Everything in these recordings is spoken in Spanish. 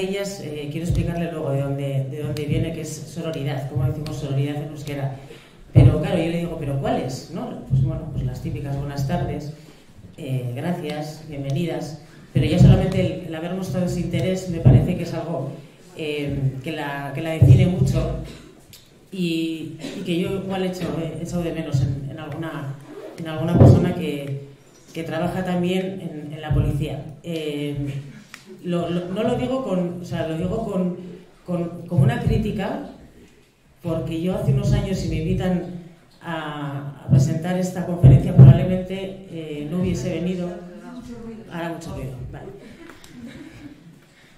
ellas eh, quiero explicarle luego de dónde, de dónde viene, que es sororidad, como decimos sororidad en euskera. Pero claro, yo le digo, ¿pero cuáles? ¿No? Pues bueno, pues las típicas buenas tardes, eh, gracias, bienvenidas. Pero ya solamente el, haber mostrado ese interés me parece que es algo eh, que, la, que la define mucho y, que yo igual he echado de menos en, alguna, en alguna persona que, que trabaja también en, la policía. Lo, no lo digo con, o sea, lo digo con, con, una crítica, porque yo hace unos años, si me invitan a, presentar esta conferencia, probablemente eh, no hubiese venido. Ahora mucho ruido, vale.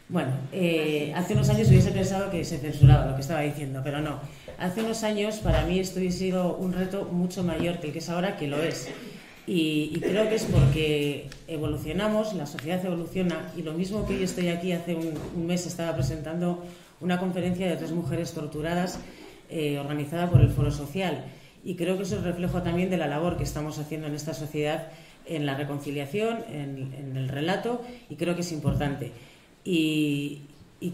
Bueno, eh, hace unos años hubiese pensado que se censuraba lo que estaba diciendo, pero no. Hace unos años para mí esto hubiese sido un reto mucho mayor que el que es ahora, que lo es. Y, creo que es porque evolucionamos, la sociedad evoluciona y lo mismo que hoy estoy aquí, hace un, mes estaba presentando una conferencia de tres mujeres torturadas eh, organizada por el Foro Social y creo que eso es reflejo también de la labor que estamos haciendo en esta sociedad en la reconciliación, en, el relato y creo que es importante. Y,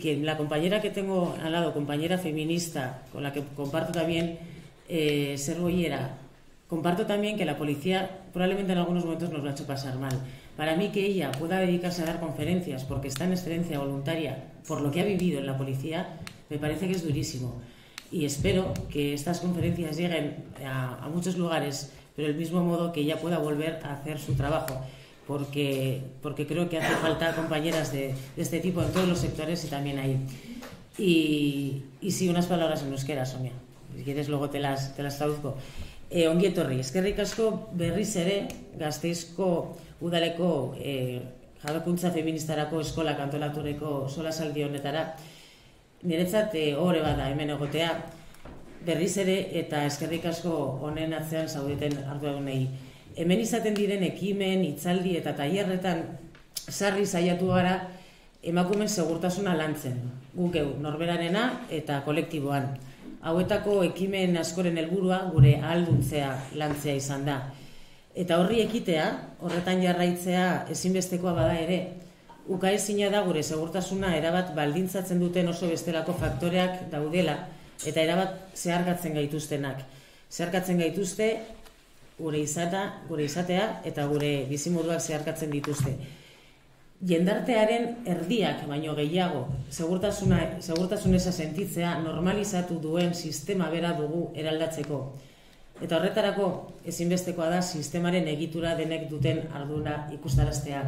que la compañera que tengo al lado, compañera feminista, con la que comparto también eh, ser boyera, Comparto también que la policía probablemente en algunos momentos nos lo ha hecho pasar mal. Para mí que ella pueda dedicarse a dar conferencias porque está en excelencia voluntaria por lo que ha vivido en la policía, me parece que es durísimo. Y espero que estas conferencias lleguen a, muchos lugares, pero del mismo modo que ella pueda volver a hacer su trabajo, porque, porque creo que hace falta compañeras de, este tipo en todos los sectores y también ahí. Y, y sí, unas palabras en euskera, Sonia. Si quieres luego te las, te las traduzco. E, ongi etorri, eskerrik asko berriz ere gazteizko udaleko e, jabekuntza feministarako eskola kantolatureko sola saldi honetara. Niretzat e, horre bada hemen egotea, berriz ere eta eskerrik asko honen atzean zaudeten ardu egunei. Hemen izaten diren ekimen, itzaldi eta tailerretan sarri saiatu gara emakumen segurtasuna lantzen. Gukeu, norberarena eta kolektiboan hauetako ekimen askoren helburua gure ahalduntzea lantzea izan da. Eta horri ekitea, horretan jarraitzea ezinbestekoa bada ere, ukaezina da gure segurtasuna erabat baldintzatzen duten oso bestelako faktoreak daudela eta erabat zeharkatzen gaituztenak. Zeharkatzen gaituzte gure izata, gure izatea eta gure bizimoduak zeharkatzen dituzte jendartearen erdiak baino gehiago. Segurtasuna segurtasunesa sentitzea normalizatu duen sistema bera dugu eraldatzeko. Eta horretarako ezinbestekoa da sistemaren egitura denek duten arduna ikustaraztea.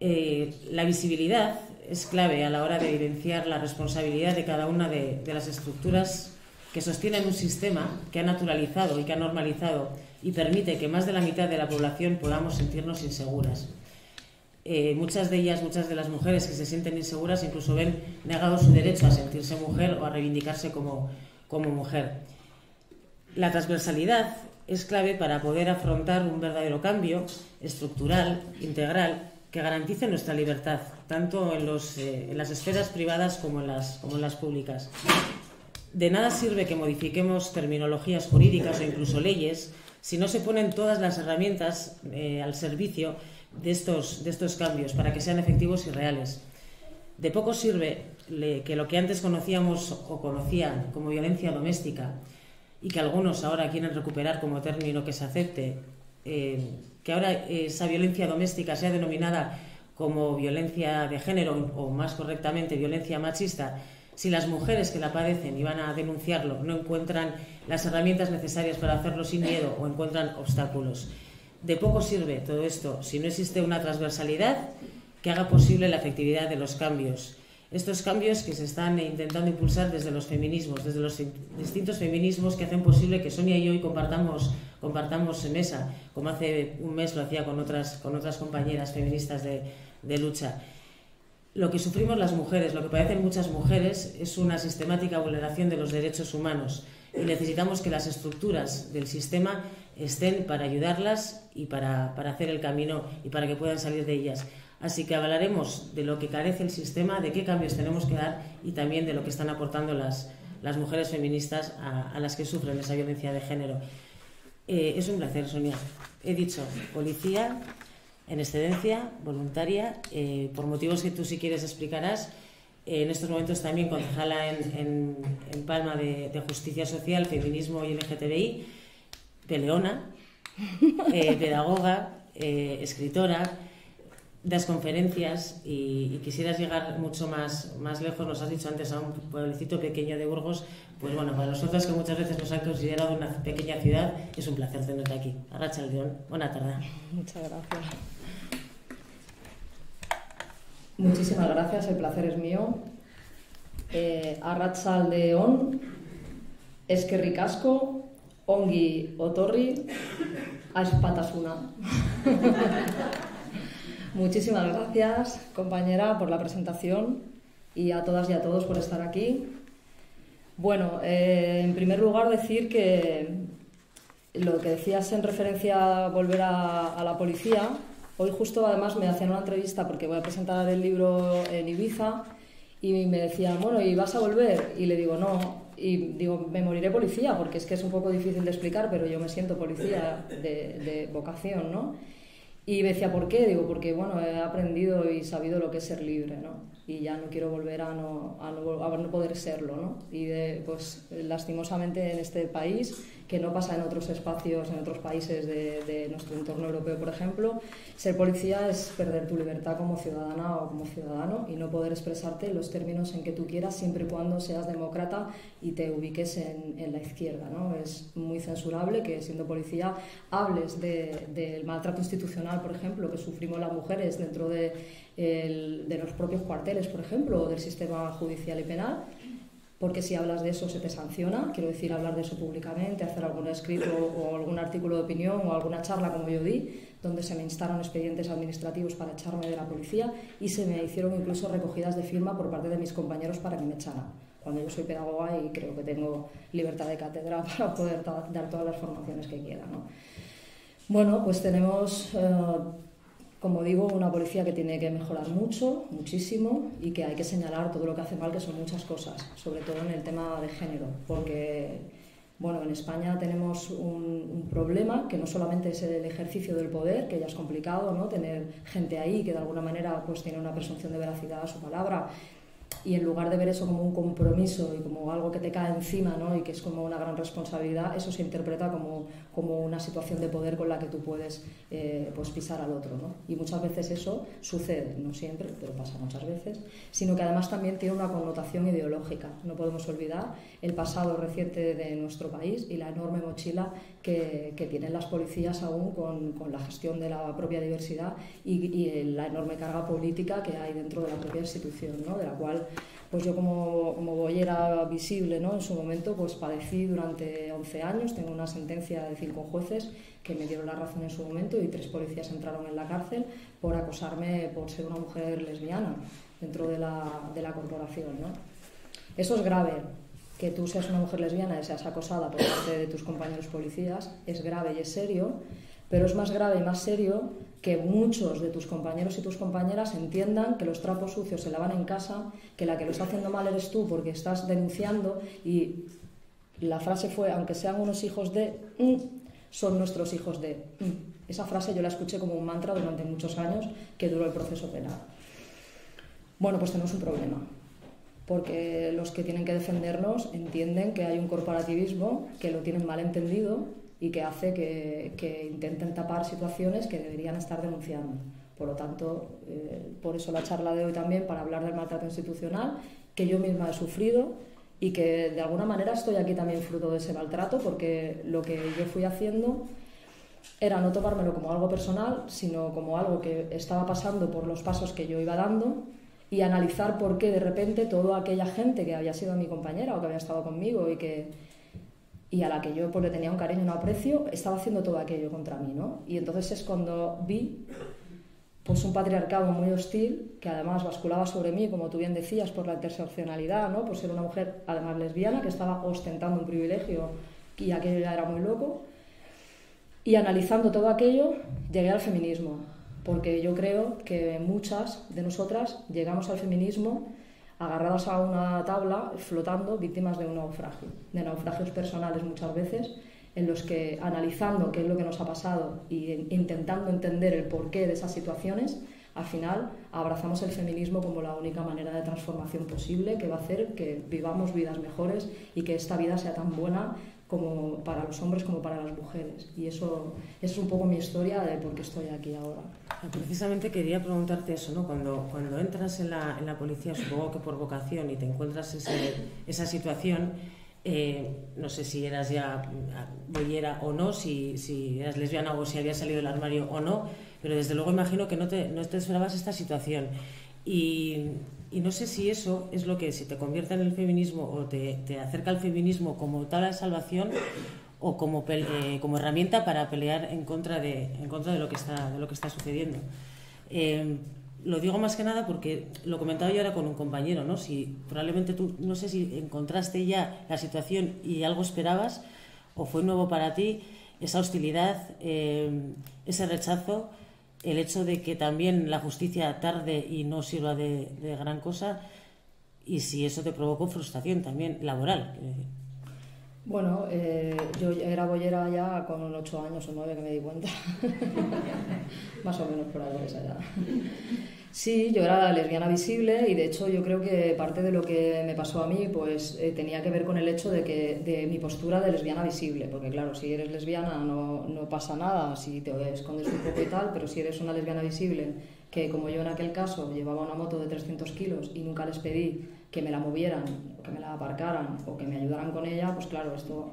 Eh, la visibilidad es clave a la hora de evidenciar la responsabilidad de cada una de, de las estructuras que sostienen un sistema que ha naturalizado y que ha normalizado y permite que más de la mitad de la población podamos sentirnos inseguras. Eh, muchas de ellas, muchas de las mujeres que se sienten inseguras, incluso ven negado su derecho a sentirse mujer o a reivindicarse como, como mujer. La transversalidad es clave para poder afrontar un verdadero cambio estructural, integral, que garantice nuestra libertad, tanto en, los, eh, en las esferas privadas como en las, como en las públicas. De nada sirve que modifiquemos terminologías jurídicas o incluso leyes si no se ponen todas las herramientas eh, al servicio de estos, de estos cambios para que sean efectivos y reales. De poco sirve que lo que antes conocíamos o conocían como violencia doméstica y que algunos ahora quieren recuperar como término que se acepte, eh, que ahora esa violencia doméstica sea denominada como violencia de género o más correctamente violencia machista, si las mujeres que la padecen y van a denunciarlo no encuentran las herramientas necesarias para hacerlo sin miedo o encuentran obstáculos. De poco sirve todo esto si no existe una transversalidad que haga posible la efectividad de los cambios. Estos cambios que se están intentando impulsar desde los feminismos, desde los distintos feminismos que hacen posible que Sonia y yo hoy compartamos, compartamos mesa, como hace un mes lo hacía con otras, con otras compañeras feministas de, de lucha. Lo que sufrimos las mujeres, lo que padecen muchas mujeres, es una sistemática vulneración de los derechos humanos y necesitamos que las estructuras del sistema estén para ayudarlas y para, para, hacer el camino y para que puedan salir de ellas. Así que hablaremos de lo que carece el sistema, de qué cambios tenemos que dar y también de lo que están aportando las, las mujeres feministas a, a, las que sufren esa violencia de género. Eh, es un placer, Sonia. He dicho policía, en excedencia, voluntaria, eh, por motivos que tú si quieres explicarás. Eh, en estos momentos también concejala en, en, Palma de, Justicia Social, Feminismo y LGTBI, peleona, eh, pedagoga, escritora, das conferencias y, quisieras llegar mucho más, más lejos, nos has dicho antes a un pueblecito pequeño de Burgos, pues bueno, para nosotros que muchas veces nos han considerado una pequeña ciudad, es un placer tenerte aquí. Arracha el León, buena tarde. Muchas gracias. Muchísimas gracias, el placer es mío. Eh, León, es que ricasco, ongi otorri, aspatasuna. Muchísimas gracias, compañera, por la presentación y a todas y a todos por estar aquí. Bueno, eh, en primer lugar decir que lo que decías en referencia a volver a, la policía, hoy justo además me hacían una entrevista porque voy a presentar el libro en Ibiza y me decían, bueno, ¿y vas a volver? Y le digo, no, y digo, me moriré policía, porque es que es un poco difícil de explicar, pero yo me siento policía de, de vocación, ¿no? Y me decía, ¿por qué? Digo, porque bueno, he aprendido y sabido lo que es ser libre, ¿no? Y ya no quiero volver a no, a no, a no poder serlo, ¿no? Y de, pues lastimosamente en este país que no pasa en otros espacios, en otros países de, nuestro entorno europeo, por ejemplo. Ser policía es perder tu libertad como ciudadana o como ciudadano y no poder expresarte en los términos en que tú quieras, siempre y cuando seas demócrata y te ubiques en, la izquierda. ¿no? Es muy censurable que siendo policía hables del maltrato institucional, por ejemplo, que sufrimos las mujeres dentro de, de los propios cuarteles, por ejemplo, o del sistema judicial y penal porque si hablas de eso se te sanciona, quiero decir, hablar de eso públicamente, hacer algún escrito o algún artículo de opinión o alguna charla como yo di, donde se me instaron expedientes administrativos para echarme de la policía y se me hicieron incluso recogidas de firma por parte de mis compañeros para que me echaran, cuando yo soy pedagoga y creo que tengo libertad de cátedra para poder dar todas las formaciones que quiera. ¿no? Bueno, pues tenemos... Eh, como digo, una policía que tiene que mejorar mucho, muchísimo, y que hay que señalar todo lo que hace mal, que son muchas cosas, sobre todo en el tema de género, porque bueno, en España tenemos un, problema que no solamente es el ejercicio del poder, que ya es complicado, ¿no? Tener gente ahí que de alguna manera pues tiene una presunción de veracidad a su palabra y en lugar de ver eso como un compromiso y como algo que te cae encima ¿no? y que es como una gran responsabilidad, eso se interpreta como, como una situación de poder con la que tú puedes eh, pues pisar al otro. ¿no? Y muchas veces eso sucede, no siempre, pero pasa muchas veces, sino que además también tiene una connotación ideológica. No podemos olvidar el pasado reciente de nuestro país y la enorme mochila que, tienen las policías aún con, con, la gestión de la propia diversidad y, y, la enorme carga política que hay dentro de la propia institución, ¿no? de la cual pues yo como, como boyera visible ¿no? en su momento pues padecí durante 11 años, tengo una sentencia de cinco jueces que me dieron la razón en su momento y tres policías entraron en la cárcel por acosarme por ser una mujer lesbiana dentro de la, de la corporación. ¿no? Eso es grave, que tú seas una mujer lesbiana y seas acosada por parte de tus compañeros policías, es grave y es serio, pero es más grave y más serio que muchos de tus compañeros y tus compañeras entiendan que los trapos sucios se lavan en casa, que la que lo está haciendo mal eres tú porque estás denunciando y la frase fue, aunque sean unos hijos de, mm, son nuestros hijos de. Mm". Esa frase yo la escuché como un mantra durante muchos años que duró el proceso penal. Bueno, pues tenemos un problema, porque los que tienen que defendernos entienden que hay un corporativismo que lo tienen mal entendido y que hace que, intenten tapar situaciones que deberían estar denunciando. Por lo tanto, eh, por eso la charla de hoy también, para hablar del maltrato institucional, que yo misma he sufrido y que de alguna manera estoy aquí también fruto de ese maltrato, porque lo que yo fui haciendo era no tomármelo como algo personal, sino como algo que estaba pasando por los pasos que yo iba dando y analizar por qué de repente toda aquella gente que había sido mi compañera o que había estado conmigo y que, y a la que yo pues, le tenía un cariño un aprecio, estaba haciendo todo aquello contra mí, ¿no? Y entonces es cuando vi pues un patriarcado muy hostil que además basculaba sobre mí, como tú bien decías, por la interseccionalidad, ¿no? por ser una mujer además lesbiana que estaba ostentando un privilegio y aquello ya era muy loco. Y analizando todo aquello, llegué al feminismo, porque yo creo que muchas de nosotras llegamos al feminismo agarradas a una tabla, flotando, víctimas de un naufragio, de naufragios personales muchas veces, en los que analizando qué es lo que nos ha pasado e intentando entender el porqué de esas situaciones, al final abrazamos el feminismo como la única manera de transformación posible que va a hacer que vivamos vidas mejores y que esta vida sea tan buena como para los hombres como para las mujeres. Y eso, es un poco mi historia de por qué estoy aquí ahora. Precisamente quería preguntarte eso, ¿no? Cuando, cuando entras en la, en la policía, supongo que por vocación, y te encuentras ese, esa situación, eh, no sé si eras ya boyera o no, si, si eras lesbiana o si habías salido del armario o no, pero desde luego imagino que no te, no te esperabas esta situación. Y, y, no sé si eso es lo que, si te convierte en el feminismo o te, te acerca al feminismo como tal a salvación o como, eh, como herramienta para pelear en contra de, en contra de, lo, que está, de lo que está sucediendo. Eh, lo digo más que nada porque lo comentaba yo ahora con un compañero, ¿no? Si probablemente tú, no sé si encontraste ya la situación y algo esperabas, o fue nuevo para ti, esa hostilidad, eh, ese rechazo, el hecho de que también la justicia tarde y no sirva de, gran cosa, y si eso te provocó frustración también laboral. Bueno, eh, yo era bollera ya con ocho años o nueve que me di cuenta. Más o menos por algo esa edad. Sí, yo era lesbiana visible y de hecho yo creo que parte de lo que me pasó a mí pues eh, tenía que ver con el hecho de que de mi postura de lesbiana visible, porque claro, si eres lesbiana no, no pasa nada, si te escondes un poco y tal, pero si eres una lesbiana visible, que como yo en aquel caso llevaba una moto de 300 kilos y nunca les pedí que me la movieran, que me la aparcaran o que me ayudaran con ella, pues claro, esto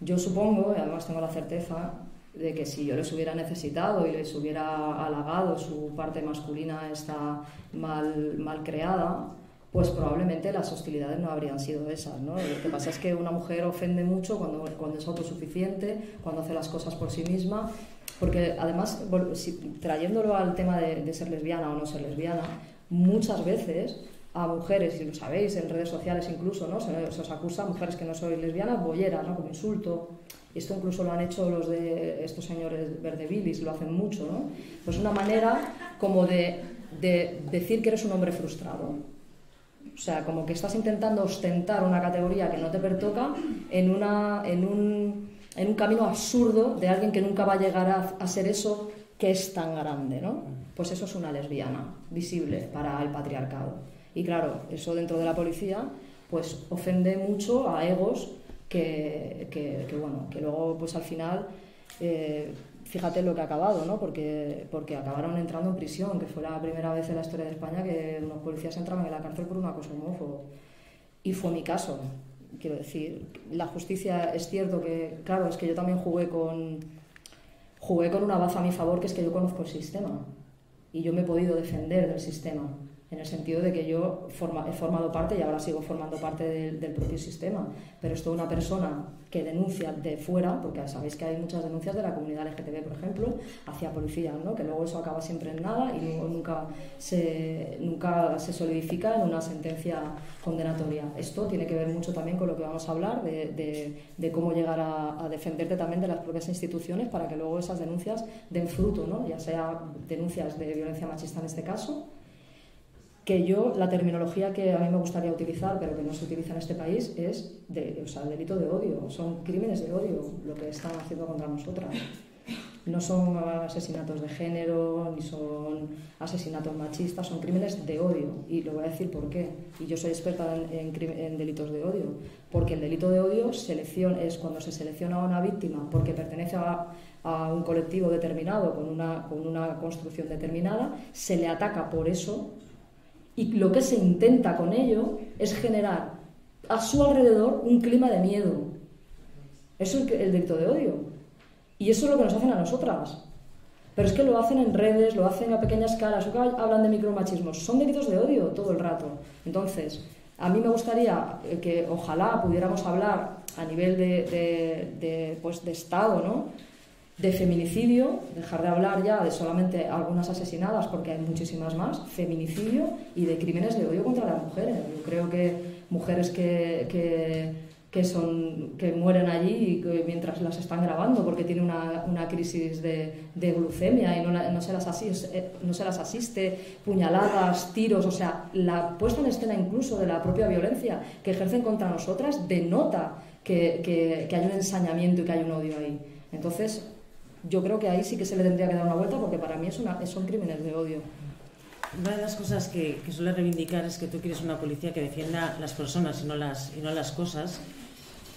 yo supongo, y además tengo la certeza, de que si yo les hubiera necesitado y les hubiera halagado su parte masculina está mal, mal creada, pues probablemente las hostilidades no habrían sido esas. Lo que pasa es que una mujer ofende mucho cuando, cuando es autosuficiente, cuando hace las cosas por sí misma, porque además, trayéndolo al tema de, ser lesbiana o no ser lesbiana, muchas veces a mujeres, y lo sabéis, en redes sociales incluso, ¿no? Se, os acusa a mujeres que no sois lesbianas, bolleras, ¿no? Como insulto. Esto incluso lo han hecho los de estos señores verdebilis, lo hacen mucho, ¿no? Pues una manera como de, de decir que eres un hombre frustrado. O sea, como que estás intentando ostentar una categoría que no te pertoca en, una, en, un, en un camino absurdo de alguien que nunca va a llegar a, a ser eso que es tan grande, ¿no? Pues eso es una lesbiana visible para el patriarcado. Y claro, eso dentro de la policía pues ofende mucho a egos que, bueno, que luego pues al final, eh, fíjate lo que ha acabado, ¿no? Porque, porque acabaron entrando en prisión, que fue la primera vez en la historia de España que unos policías entraban en la cárcel por un acoso homófobo. Y fue mi caso, quiero decir, la justicia es cierto que, claro, es que yo también jugué con, jugué con una baza a mi favor, que es que yo conozco el sistema y yo me he podido defender del sistema en el sentido de que yo he formado parte y ahora sigo formando parte del, propio sistema, pero esto una persona que denuncia de fuera, porque sabéis que hay muchas denuncias de la comunidad LGTB, por ejemplo, hacia policías, ¿no? que luego eso acaba siempre en nada y nunca se, nunca se solidifica en una sentencia condenatoria. Esto tiene que ver mucho también con lo que vamos a hablar, de, de, cómo llegar a, a, defenderte también de las propias instituciones para que luego esas denuncias den fruto, ¿no? ya sea denuncias de violencia machista en este caso, que yo, la terminología que a mí me gustaría utilizar, pero que no se utiliza en este país, es de, o sea, delito de odio. Son crímenes de odio lo que están haciendo contra nosotras. No son asesinatos de género, ni son asesinatos machistas, son crímenes de odio. Y lo voy a decir por qué. Y yo soy experta en, delitos de odio. Porque el delito de odio selección, es cuando se selecciona a una víctima porque pertenece a, a un colectivo determinado, con una, con una construcción determinada, se le ataca por eso y lo que se intenta con ello es generar a su alrededor un clima de miedo. Eso es el delito de odio. Y eso es lo que nos hacen a nosotras. Pero es que lo hacen en redes, lo hacen a pequeñas escala, hablan de micromachismos. Son delitos de odio todo el rato. Entonces, a mí me gustaría que ojalá pudiéramos hablar a nivel de, de, pues, de Estado, ¿no? De feminicidio, dejar de hablar ya de solamente algunas asesinadas, porque hay muchísimas más, feminicidio y de crímenes de odio contra las mujeres. Yo creo que mujeres que, que, son, que mueren allí mientras las están grabando porque tienen una, una crisis de, de, glucemia y no, no, se las asiste, eh, no se las asiste, puñaladas, tiros, o sea, la puesta en escena incluso de la propia violencia que ejercen contra nosotras denota que, que, que hay un ensañamiento y que hay un odio ahí. Entonces, yo creo que ahí sí que se le tendría que dar una vuelta porque para mí es una, son crímenes de odio. Una de las cosas que, suele reivindicar es que tú quieres una policía que defienda las personas y no las, y no las cosas.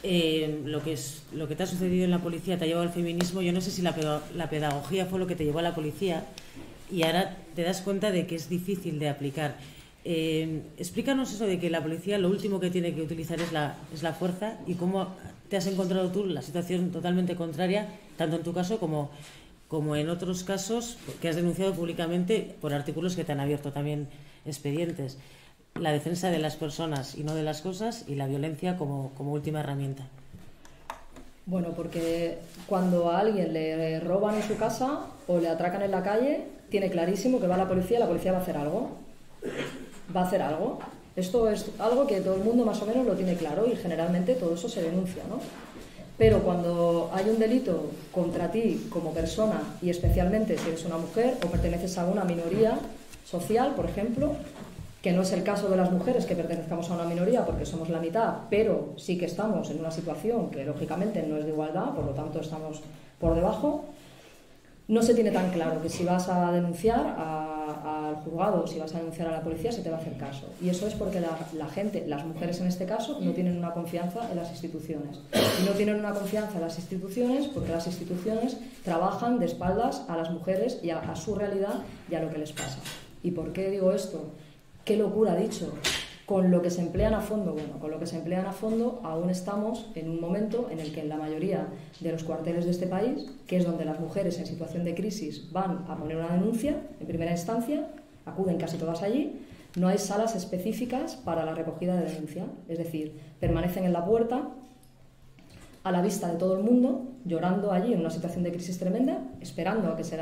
Eh, lo, que es, lo que te ha sucedido en la policía te ha llevado al feminismo. Yo no sé si la, la pedagogía fue lo que te llevó a la policía y ahora te das cuenta de que es difícil de aplicar. Eh, explícanos eso de que la policía lo último que tiene que utilizar es la, es la fuerza y cómo te has encontrado tú la situación totalmente contraria, tanto en tu caso como, como en otros casos que has denunciado públicamente por artículos que te han abierto también expedientes. La defensa de las personas y no de las cosas y la violencia como, como última herramienta. Bueno, porque cuando a alguien le roban en su casa o le atracan en la calle, tiene clarísimo que va la policía y la policía va a hacer algo. Va a hacer algo. Esto es algo que todo el mundo más o menos lo tiene claro y generalmente todo eso se denuncia, ¿no? Pero cuando hay un delito contra ti como persona y especialmente si eres una mujer o perteneces a una minoría social, por ejemplo, que no es el caso de las mujeres que pertenezcamos a una minoría porque somos la mitad, pero sí que estamos en una situación que lógicamente no es de igualdad, por lo tanto estamos por debajo, no se tiene tan claro que si vas a denunciar al juzgado si vas a denunciar a la policía se te va a hacer caso. Y eso es porque la, gente, las mujeres en este caso, no tienen una confianza en las instituciones. Y no tienen una confianza en las instituciones porque las instituciones trabajan de espaldas a las mujeres y a, a su realidad y a lo que les pasa. ¿Y por qué digo esto? ¿Qué locura dicho? Con lo que se emplean a fondo, bueno, con lo que se emplean a fondo, aún estamos en un momento en el que en la mayoría de los cuarteles de este país, que es donde las mujeres en situación de crisis van a poner una denuncia en primera instancia, acuden casi todas allí, no hay salas específicas para la recogida de denuncia. Es decir, permanecen en la puerta a la vista de todo el mundo, llorando allí en una situación de crisis tremenda, esperando a que se,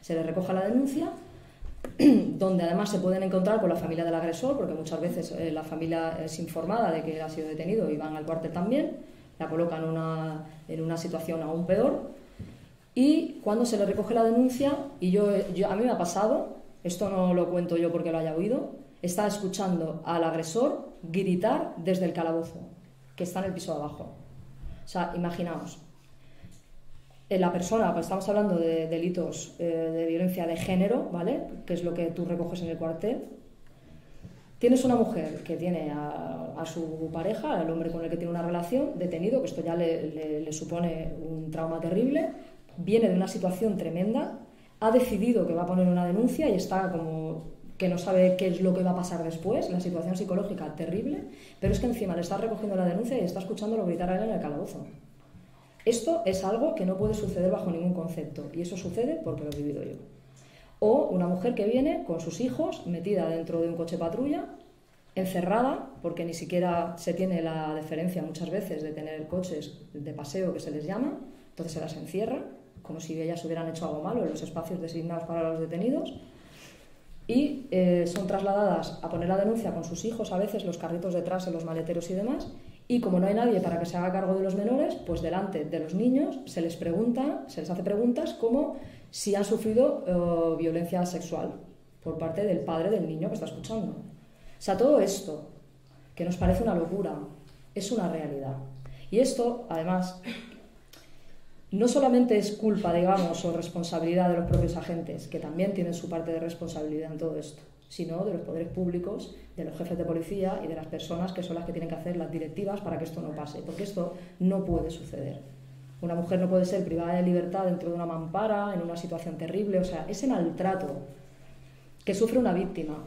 se les recoja la denuncia donde además se pueden encontrar con la familia del agresor, porque muchas veces eh, la familia es informada de que ha sido detenido y van al cuartel también, la colocan una, en una situación aún peor. Y cuando se le recoge la denuncia, y yo, a mí me ha pasado, esto no lo cuento yo porque lo haya oído, está escuchando al agresor gritar desde el calabozo, que está en el piso de abajo. O sea, imaginaos, la persona, pues estamos hablando de delitos eh, de violencia de género, ¿vale? Que es lo que tú recoges en el cuartel. Tienes una mujer que tiene a, su pareja, al hombre con el que tiene una relación, detenido, que esto ya le, supone un trauma terrible, viene de una situación tremenda, ha decidido que va a poner una denuncia y está como que no sabe qué es lo que va a pasar después, la situación psicológica terrible, pero es que encima le está recogiendo la denuncia y está escuchándolo gritar a él en el calabozo. Esto es algo que no puede suceder bajo ningún concepto y eso sucede porque lo he vivido yo. O una mujer que viene con sus hijos metida dentro de un coche patrulla, encerrada, porque ni siquiera se tiene la deferencia muchas veces de tener coches de paseo que se les llama, entonces se las encierra, como si ellas hubieran hecho algo malo en los espacios designados para los detenidos, y eh, son trasladadas a poner la denuncia con sus hijos, a veces los carritos detrás en los maleteros y demás, y como no hay nadie para que se haga cargo de los menores, pues delante de los niños se les pregunta, se les hace preguntas como si han sufrido eh, violencia sexual por parte del padre del niño que está escuchando. O sea, todo esto, que nos parece una locura, es una realidad. Y esto, además, no solamente es culpa, digamos, o responsabilidad de los propios agentes, que también tienen su parte de responsabilidad en todo esto, sino de los poderes públicos, de los jefes de policía y de las personas que son las que tienen que hacer las directivas para que esto no pase, porque esto no puede suceder. Una mujer no puede ser privada de libertad dentro de una mampara, en una situación terrible, o sea, ese maltrato que sufre una víctima,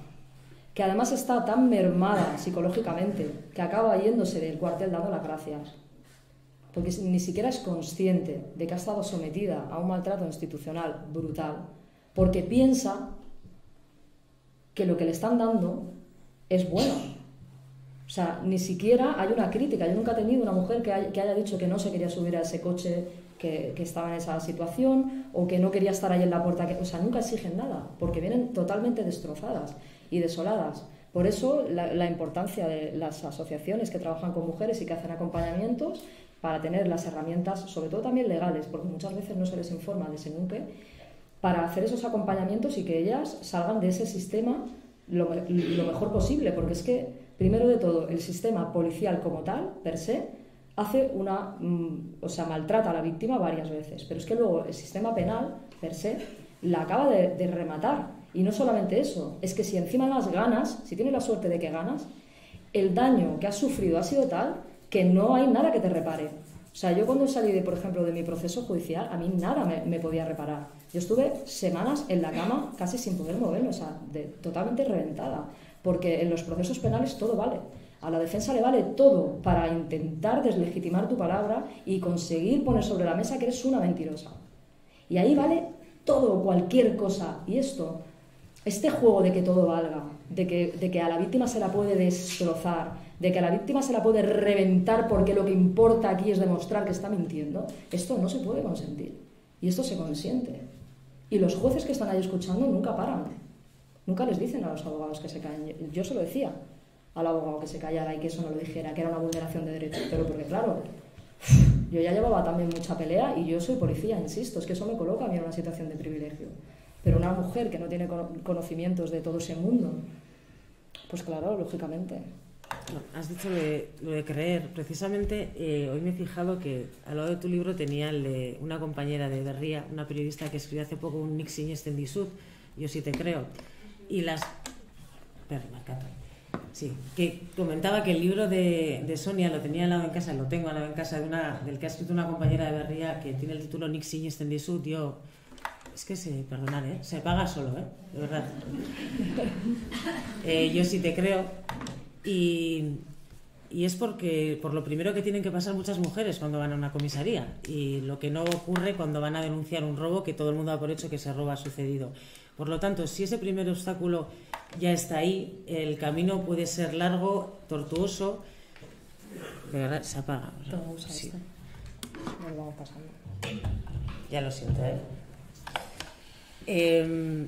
que además está tan mermada psicológicamente, que acaba yéndose del cuartel dando las gracias, porque ni siquiera es consciente de que ha estado sometida a un maltrato institucional brutal, porque piensa que lo que le están dando es bueno. O sea, ni siquiera hay una crítica. Yo nunca he tenido una mujer que haya, dicho que no se quería subir a ese coche que, estaba en esa situación o que no quería estar ahí en la puerta. Que, o sea, nunca exigen nada porque vienen totalmente destrozadas y desoladas. Por eso la, la, importancia de las asociaciones que trabajan con mujeres y que hacen acompañamientos para tener las herramientas, sobre todo también legales, porque muchas veces no se les informa de ese nunca, para hacer esos acompañamientos y que ellas salgan de ese sistema lo, mejor posible, porque es que, primero de todo, el sistema policial como tal, per se, hace una, mm, o sea, maltrata a la víctima varias veces, pero es que luego el sistema penal, per se, la acaba de, de rematar. Y no solamente eso, es que si encima las ganas, si tienes la suerte de que ganas, el daño que has sufrido ha sido tal que no hay nada que te repare. O sea, yo cuando salí, de, por ejemplo, de mi proceso judicial, a mí nada me, podía reparar. Yo estuve semanas en la cama casi sin poder moverme, o sea, totalmente reventada, porque en los procesos penales todo vale. A la defensa le vale todo para intentar deslegitimar tu palabra y conseguir poner sobre la mesa que eres una mentirosa. Y ahí vale todo, cualquier cosa. Y esto, este juego de que todo valga, de que, de que a la víctima se la puede destrozar, de que a la víctima se la puede reventar porque lo que importa aquí es demostrar que está mintiendo, esto no se puede consentir. Y esto se consiente. Y los jueces que están ahí escuchando nunca paran. Nunca les dicen a los abogados que se callen. Yo se lo decía al abogado que se callara y que eso no lo dijera, que era una vulneración de derechos. Pero porque, claro, yo ya llevaba también mucha pelea y yo soy policía, insisto, es que eso me coloca a mí en una situación de privilegio. Pero una mujer que no tiene conocimientos de todo ese mundo, pues claro, lógicamente. Has dicho lo de, creer. Precisamente eh, hoy me he fijado que al lado de tu libro tenía de una compañera de Berría, una periodista que escribió hace poco un Nixing Sud, Yo sí te creo. Y las. Perdón, Sí, que comentaba que el libro de, Sonia lo tenía al lado en casa, lo tengo al lado en casa de una, del que ha escrito una compañera de Berría que tiene el título Nixing Sud. Yo es que se, perdonad, ¿eh? se paga solo, ¿eh? de verdad. Eh, yo sí te creo. Y, y es porque por lo primero que tienen que pasar muchas mujeres cuando van a una comisaría y lo que no ocurre cuando van a denunciar un robo que todo el mundo da por hecho que ese robo ha sucedido. Por lo tanto, si ese primer obstáculo ya está ahí, el camino puede ser largo, tortuoso. De verdad, se apaga. sí. vamos pasando. Ya lo siento, ¿eh? Eh,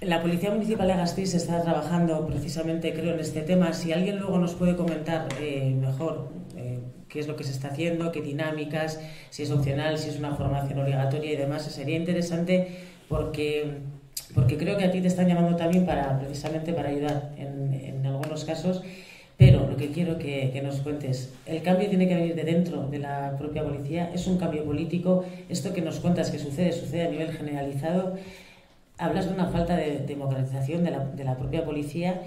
la Policía Municipal de Gasteiz está trabajando precisamente, creo, en este tema. Si alguien luego nos puede comentar eh, mejor eh, qué es lo que se está haciendo, qué dinámicas, si es opcional, si es una formación obligatoria y demás, sería interesante porque, porque creo que a ti te están llamando también para precisamente para ayudar en, algunos casos. Pero lo que quiero que, que, nos cuentes, el cambio tiene que venir de dentro de la propia policía, es un cambio político, esto que nos cuentas que sucede, sucede a nivel generalizado, hablas de una falta de democratización de la, de la propia policía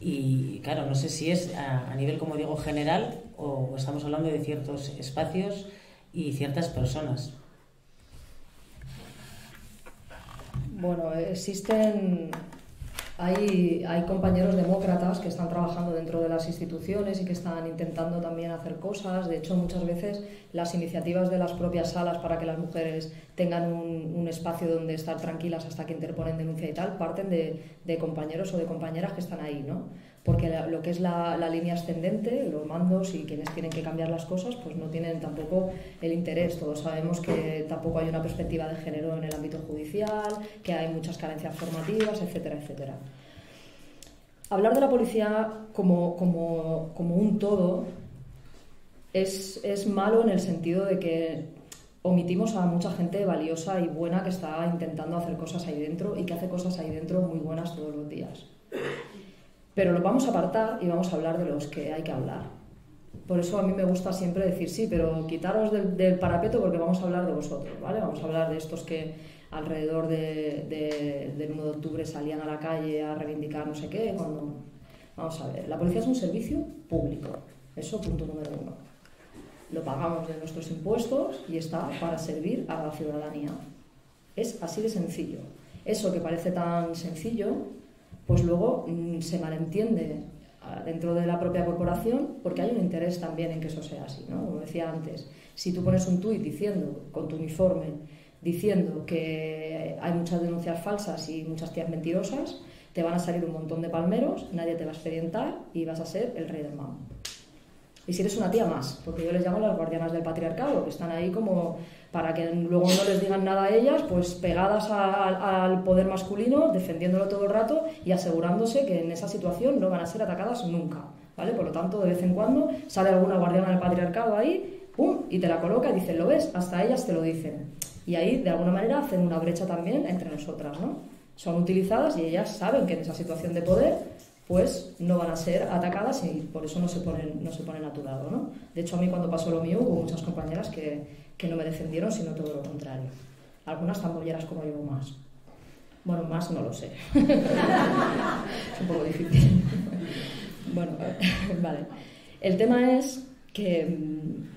y claro, no sé si es a, a, nivel, como digo, general o estamos hablando de ciertos espacios y ciertas personas. Bueno, existen hay, hay compañeros demócratas que están trabajando dentro de las instituciones y que están intentando también hacer cosas. De hecho, muchas veces las iniciativas de las propias salas para que las mujeres tengan un, espacio donde estar tranquilas hasta que interponen denuncia y tal, parten de compañeros o de compañeras que están ahí, ¿no? Porque lo que es la, línea ascendente, los mandos y quienes tienen que cambiar las cosas, pues no tienen tampoco el interés. Todos sabemos que tampoco hay una perspectiva de género en el ámbito judicial, que hay muchas carencias formativas, etcétera, etcétera. Hablar de la policía como, como, como un todo es, es malo en el sentido de que omitimos a mucha gente valiosa y buena que está intentando hacer cosas ahí dentro y que hace cosas ahí dentro muy buenas todos los días. Pero lo vamos a apartar y vamos a hablar de los que hay que hablar. Por eso a mí me gusta siempre decir, sí, pero quitaros del, parapeto porque vamos a hablar de vosotros, ¿vale? Vamos a hablar de estos que alrededor de, del 1 de octubre salían a la calle a reivindicar no sé qué. Cuando... Vamos a ver, la policía es un servicio público. Eso punto número uno. Lo pagamos de nuestros impuestos y está para servir a la ciudadanía. Es así de sencillo. Eso que parece tan sencillo pues luego mm, se malentiende ah, dentro de la propia corporación porque hay un interés también en que eso sea así, ¿no? Como decía antes, si tú pones un tuit diciendo, con tu uniforme, diciendo que hay muchas denuncias falsas y muchas tías mentirosas, te van a salir un montón de palmeros, nadie te va a expedientar y vas a ser el rey del mambo. Y si eres una tía más, porque yo les llamo las guardianas del patriarcado, que están ahí como para que luego no les digan nada a ellas, pues pegadas al poder masculino, defendiéndolo todo el rato y asegurándose que en esa situación no van a ser atacadas nunca. ¿vale? Por lo tanto, de vez en cuando sale alguna guardiana del patriarcado ahí, ¡pum! y te la coloca y dice, ¿lo ves? Hasta ellas te lo dicen. Y ahí, de alguna manera, hacen una brecha también entre nosotras, ¿no? Son utilizadas y ellas saben que en esa situación de poder pues no van a ser atacadas y por eso no se ponen, no se ponen a tu lado. ¿no? De hecho, a mí cuando pasó lo mío hubo muchas compañeras que, que no me defendieron, sino todo lo contrario. Algunas tan bolleras como yo más. Bueno, más no lo sé. es un poco difícil. bueno, vale. El tema es que,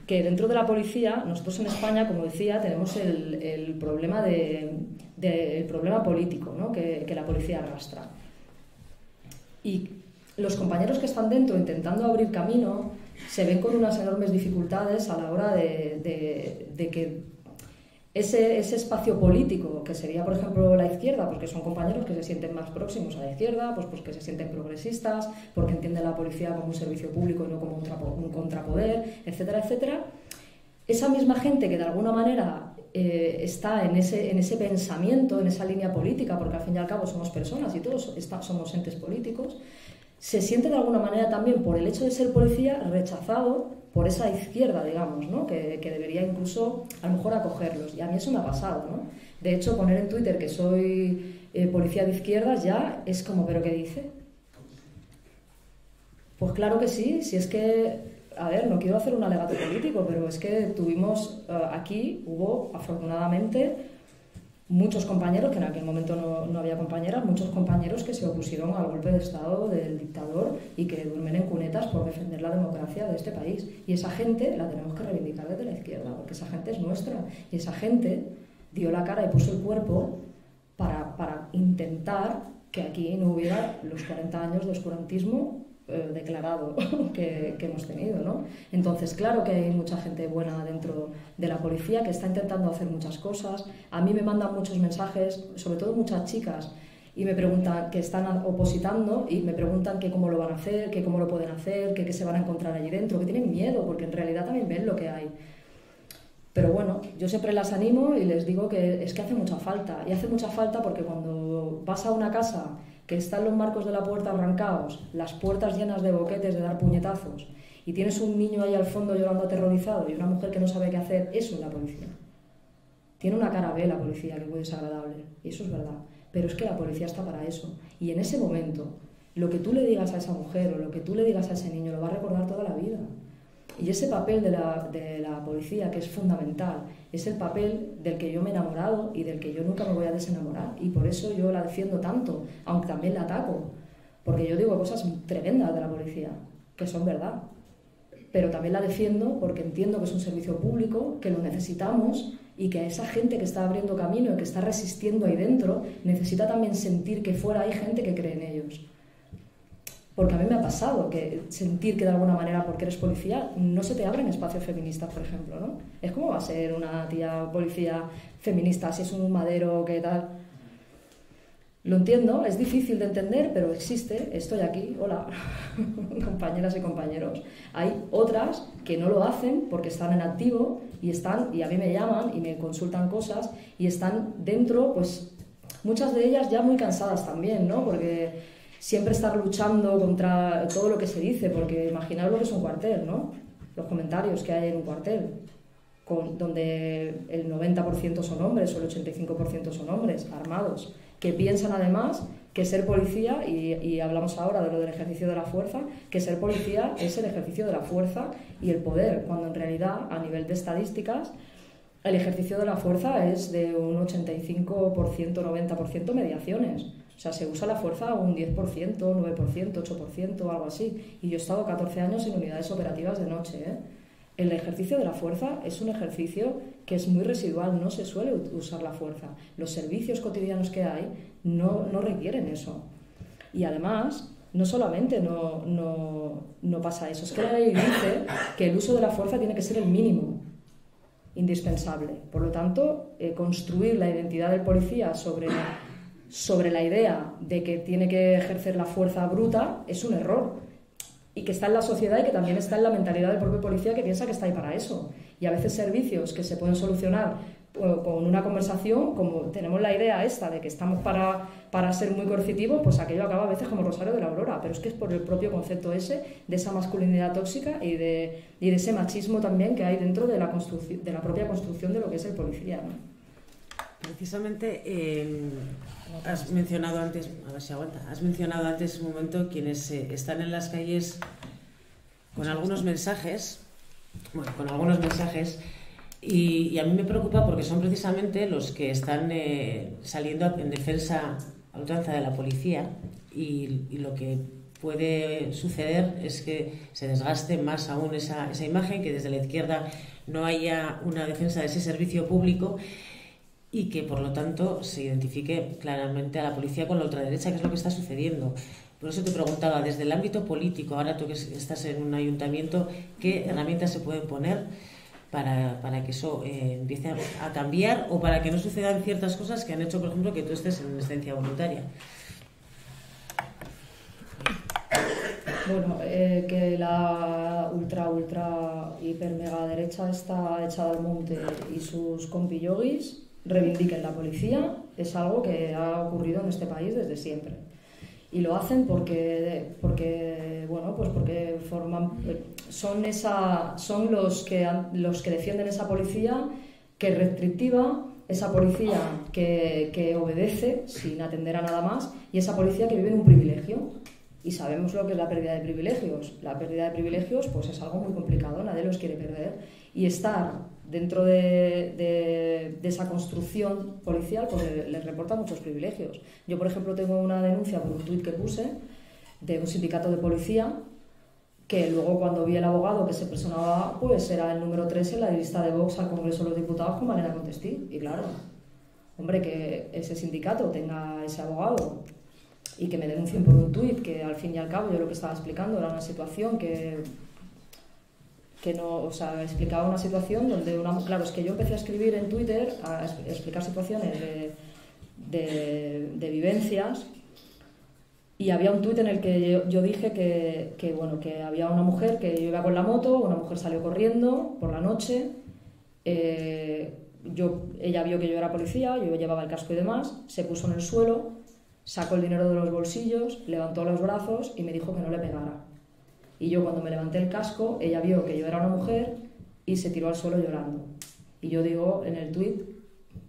que, dentro de la policía, nosotros en España, como decía, tenemos el, el problema, de, problema político ¿no? que, que la policía arrastra. Y los compañeros que están dentro intentando abrir camino se ven con unas enormes dificultades a la hora de, de, que ese, ese, espacio político, que sería, por ejemplo, la izquierda, porque son compañeros que se sienten más próximos a la izquierda, pues porque se sienten progresistas, porque entienden la policía como un servicio público y no como un, un contrapoder, etcétera, etcétera. Esa misma gente que de alguna manera eh, está en ese, en ese pensamiento, en esa línea política, porque al fin y al cabo somos personas y todos está, somos entes políticos, se siente de alguna manera también, por el hecho de ser policía, rechazado por esa izquierda, digamos, ¿no? que, que, debería incluso a lo mejor acogerlos. Y a mí eso me ha pasado. ¿no? De hecho, poner en Twitter que soy eh, policía de izquierdas ya es como, ¿pero qué dice? Pues claro que sí, si es que, a ver, no quiero hacer un alegato político, pero es que tuvimos uh, aquí, hubo afortunadamente muchos compañeros, que en aquel momento no, no, había compañeras, muchos compañeros que se opusieron al golpe de Estado del dictador y que duermen en cunetas por defender la democracia de este país. Y esa gente la tenemos que reivindicar desde la izquierda, porque esa gente es nuestra. Y esa gente dio la cara y puso el cuerpo para, para intentar que aquí no hubiera los 40 años de oscurantismo eh, declarado que, que, hemos tenido. ¿no? Entonces, claro que hay mucha gente buena dentro de la policía que está intentando hacer muchas cosas. A mí me mandan muchos mensajes, sobre todo muchas chicas, y me preguntan que están opositando y me preguntan que cómo lo van a hacer, que cómo lo pueden hacer, que qué se van a encontrar allí dentro, que tienen miedo, porque en realidad también ven lo que hay. Pero bueno, yo siempre las animo y les digo que es que hace mucha falta. Y hace mucha falta porque cuando vas a una casa que están los marcos de la puerta arrancados, las puertas llenas de boquetes de dar puñetazos, y tienes un niño ahí al fondo llorando aterrorizado y una mujer que no sabe qué hacer, eso es la policía. Tiene una cara B la policía que es muy desagradable, y eso es verdad. Pero es que la policía está para eso. Y en ese momento, lo que tú le digas a esa mujer o lo que tú le digas a ese niño lo va a recordar toda la vida. Y ese papel de la, de la, policía, que es fundamental, es el papel del que yo me he enamorado y del que yo nunca me voy a desenamorar. Y por eso yo la defiendo tanto, aunque también la ataco. Porque yo digo cosas tremendas de la policía, que son verdad. Pero también la defiendo porque entiendo que es un servicio público, que lo necesitamos y que esa gente que está abriendo camino y que está resistiendo ahí dentro necesita también sentir que fuera hay gente que cree en ellos. Porque a mí me ha pasado que sentir que de alguna manera, porque eres policía, no se te abren espacios feministas, por ejemplo, ¿no? Es como va a ser una tía policía feminista si es un madero que tal. Lo entiendo, es difícil de entender, pero existe, estoy aquí, hola, compañeras y compañeros. Hay otras que no lo hacen porque están en activo y están, y a mí me llaman y me consultan cosas y están dentro, pues muchas de ellas ya muy cansadas también, ¿no? Porque siempre estar luchando contra todo lo que se dice, porque imaginaos lo que es un cuartel, ¿no? Los comentarios que hay en un cuartel, con, donde el 90% son hombres o el 85% son hombres armados, que piensan además que ser policía, y, y, hablamos ahora de lo del ejercicio de la fuerza, que ser policía es el ejercicio de la fuerza y el poder, cuando en realidad a nivel de estadísticas el ejercicio de la fuerza es de un 85%, 90% mediaciones. O sea, se usa la fuerza un 10%, 9%, 8%, algo así. Y yo he estado 14 años en unidades operativas de noche. ¿eh? El ejercicio de la fuerza es un ejercicio que es muy residual, no se suele usar la fuerza. Los servicios cotidianos que hay no, no requieren eso. Y además, no solamente no, no, no, pasa eso, es que la ley dice que el uso de la fuerza tiene que ser el mínimo indispensable. Por lo tanto, eh, construir la identidad del policía sobre sobre la idea de que tiene que ejercer la fuerza bruta es un error. Y que está en la sociedad y que también está en la mentalidad del propio policía que piensa que está ahí para eso. Y a veces servicios que se pueden solucionar con una conversación, como tenemos la idea esta de que estamos para, para ser muy coercitivos, pues aquello acaba a veces como Rosario de la Aurora, pero es que es por el propio concepto ese de esa masculinidad tóxica y de, y de ese machismo también que hay dentro de la, de la propia construcción de lo que es el policía. Precisamente eh, has mencionado antes, a ver si aguanta, has mencionado antes un momento quienes eh, están en las calles con algunos mensajes, bueno, con algunos mensajes, y, a mí me preocupa porque son precisamente los que están eh, saliendo en defensa a ultranza de la policía y, lo que puede suceder es que se desgaste más aún esa, esa imagen, que desde la izquierda no haya una defensa de ese servicio público y que por lo tanto se identifique claramente a la policía con la ultraderecha, que es lo que está sucediendo. Por eso te preguntaba, desde el ámbito político, ahora tú que estás en un ayuntamiento, ¿qué herramientas se pueden poner para, para que eso eh, empiece a, cambiar o para que no sucedan ciertas cosas que han hecho, por ejemplo, que tú estés en excedencia voluntaria? Bueno, eh, que la ultra, ultra, hiper, mega derecha está echada al monte y sus compillogis reivindiquen la policía es algo que ha ocurrido en este país desde siempre. Y lo hacen porque, porque bueno, pues porque forman, son, esa, son los, que, los que defienden esa policía que es restrictiva, esa policía que, que obedece sin atender a nada más y esa policía que vive en un privilegio y sabemos lo que es la pérdida de privilegios. La pérdida de privilegios pues es algo muy complicado, nadie los quiere perder. Y estar dentro de, esa construcción policial pues les reporta muchos privilegios. Yo, por ejemplo, tengo una denuncia por un tuit que puse de un sindicato de policía que luego cuando vi el abogado que se personaba, pues era el número 3 en la lista de Vox al Congreso de los Diputados con Malena Contestí. Y claro, hombre, que ese sindicato tenga ese abogado y que me denuncien por un tuit, que al fin y al cabo yo lo que estaba explicando era una situación que que no, o sea, explicaba una situación donde una, claro, es que yo empecé a escribir en Twitter, a explicar situaciones de, de, vivencias y había un tuit en el que yo, dije que, que, bueno, que había una mujer que yo iba con la moto, una mujer salió corriendo por la noche, eh, yo, ella vio que yo era policía, yo llevaba el casco y demás, se puso en el suelo, sacó el dinero de los bolsillos, levantó los brazos y me dijo que no le pegara. Y yo cuando me levanté el casco, ella vio que yo era una mujer y se tiró al suelo llorando. Y yo digo en el tuit,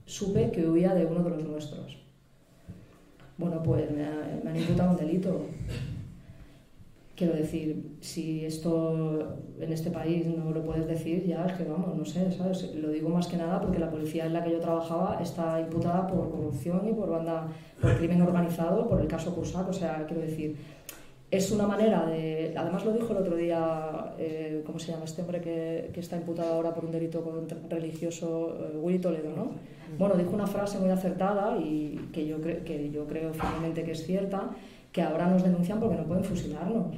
supe que huía de uno de los nuestros. Bueno, pues me, han imputado un delito. Quiero decir, si esto en este país no lo puedes decir, ya es que vamos, no sé, ¿sabes? Lo digo más que nada porque la policía en la que yo trabajaba está imputada por corrupción y por banda, por crimen organizado, por el caso Cursac, o sea, quiero decir, es una manera de. Además, lo dijo el otro día, eh, ¿cómo se llama este hombre que, que, está imputado ahora por un delito religioso, eh, Willy Toledo, ¿no? Bueno, dijo una frase muy acertada y que yo, que yo creo firmemente que es cierta: que ahora nos denuncian porque no pueden fusilarnos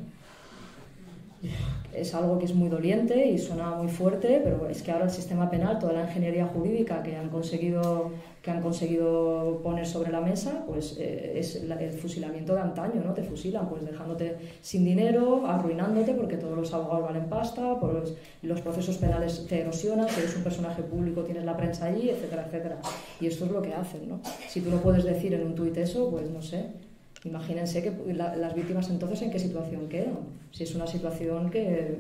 es algo que es muy doliente y suena muy fuerte, pero es que ahora el sistema penal, toda la ingeniería jurídica que han conseguido, que han conseguido poner sobre la mesa, pues eh, es el fusilamiento de antaño, ¿no? Te fusilan, pues dejándote sin dinero, arruinándote porque todos los abogados valen pasta, pues, los procesos penales te erosionan, si eres un personaje público tienes la prensa allí, etcétera, etcétera. Y esto es lo que hacen, ¿no? Si tú no puedes decir en un tuit eso, pues no sé, Imagínense que las víctimas entonces en qué situación quedan. Si es una situación que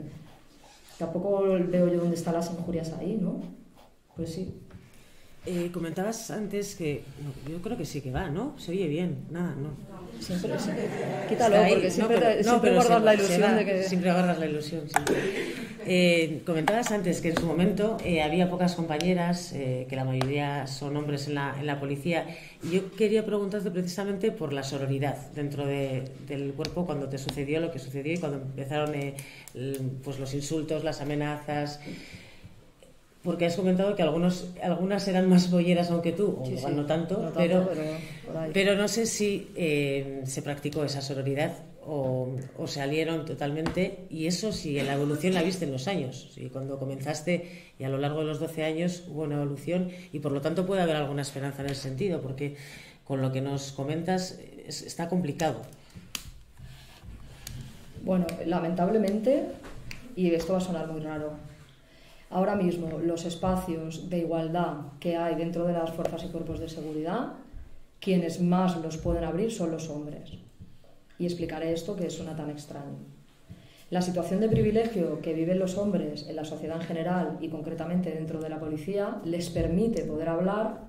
tampoco veo yo dónde están las injurias ahí, ¿no? Pues sí. Eh, comentabas antes que yo creo que sí que va, ¿no? Se oye bien, nada, no. Siempre, quítalo porque siempre, siempre guardas la ilusión de que siempre guardas la ilusión. Eh, comentabas antes que en su momento eh, había pocas compañeras, que la mayoría son hombres en la, en la policía. Y yo quería preguntarte precisamente por la sororidad dentro del cuerpo cuando te sucedió lo que sucedió y cuando empezaron pues los insultos, las amenazas. Porque has comentado que algunos, algunas eran más bolleras aunque tú, o no, tanto, pero, pero, no sé si eh, se practicó esa sororidad o, o, salieron totalmente, y eso en la evolución la viste en los años, si cuando comenzaste y a lo largo de los 12 años hubo una evolución y por lo tanto puede haber alguna esperanza en ese sentido, porque con lo que nos comentas está complicado. Bueno, lamentablemente, y esto va a sonar muy raro, Ahora mismo los espacios de igualdad que hay dentro de las fuerzas y cuerpos de seguridad, quienes más los pueden abrir son los hombres. Y explicaré esto que suena tan extraño. La situación de privilegio que viven los hombres en la sociedad en general y concretamente dentro de la policía les permite poder hablar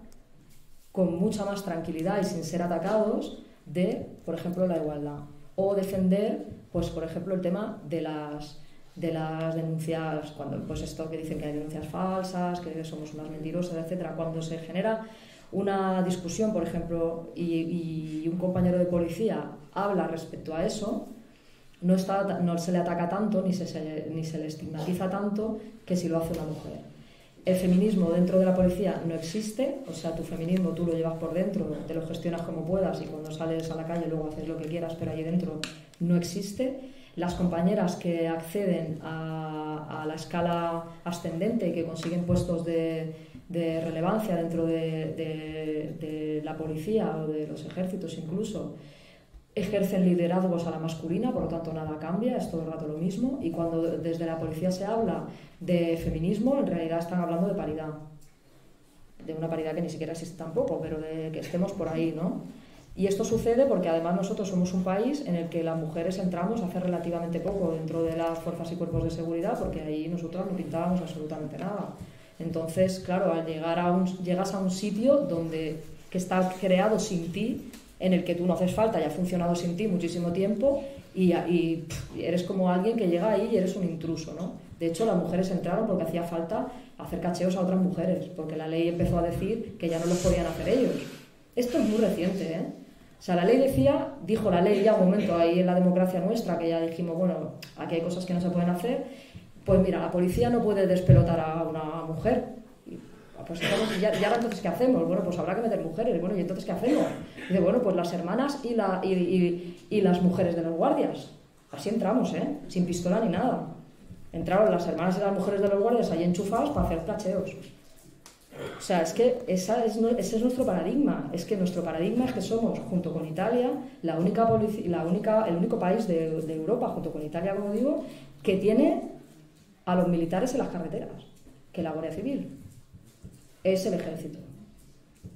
con mucha más tranquilidad y sin ser atacados de, por ejemplo, la igualdad. O defender, pues, por ejemplo, el tema de las, de las denuncias, cuando, pues esto que dicen que hay denuncias falsas, que somos unas mentirosas, etcétera, cuando se genera una discusión, por ejemplo, y, y un compañero de policía habla respecto a eso, no, está, no se le ataca tanto ni se, ni se le estigmatiza tanto que si lo hace una mujer. El feminismo dentro de la policía no existe, o sea, tu feminismo tú lo llevas por dentro, te lo gestionas como puedas y cuando sales a la calle luego haces lo que quieras, pero ahí dentro no existe. Las compañeras que acceden a, la escala ascendente y que consiguen puestos de, relevancia dentro de, de la policía o de los ejércitos incluso, ejercen liderazgos a la masculina, por lo tanto nada cambia, es todo el rato lo mismo. Y cuando desde la policía se habla de feminismo, en realidad están hablando de paridad. De una paridad que ni siquiera existe tampoco, pero de que estemos por ahí, ¿no? Y esto sucede porque además nosotros somos un país en el que las mujeres entramos hace relativamente poco dentro de las fuerzas y cuerpos de seguridad, porque ahí nosotras no pintábamos absolutamente nada. Entonces, claro, al llegar a un, llegas a un sitio donde que está creado sin ti en el que tú no haces falta y ha funcionado sin ti muchísimo tiempo y, eres como alguien que llega ahí y eres un intruso, ¿no? De hecho, las mujeres entraron porque hacía falta hacer cacheos a otras mujeres, porque la ley empezó a decir que ya no los podían hacer ellos. Esto es muy reciente, ¿eh? O sea, la ley decía, dijo la ley ya un momento ahí en la democracia nuestra, que ya dijimos, bueno, aquí hay cosas que no se pueden hacer, pues mira, la policía no puede despelotar a una mujer, pues ya, entonces ¿qué hacemos? Bueno, pues habrá que meter mujeres. Bueno, ¿y entonces qué hacemos? Dice, bueno, pues las hermanas y, la, y, y, las mujeres de los guardias. Así entramos, ¿eh? Sin pistola ni nada. Entraron las hermanas y las mujeres de los guardias ahí enchufados para hacer cacheos. O sea, es que esa es, ese es nuestro paradigma. Es que nuestro paradigma es que somos, junto con Italia, la única, la única, el único país de, de Europa, junto con Italia, como digo, que tiene a los militares en las carreteras, que la Guardia Civil es el ejército.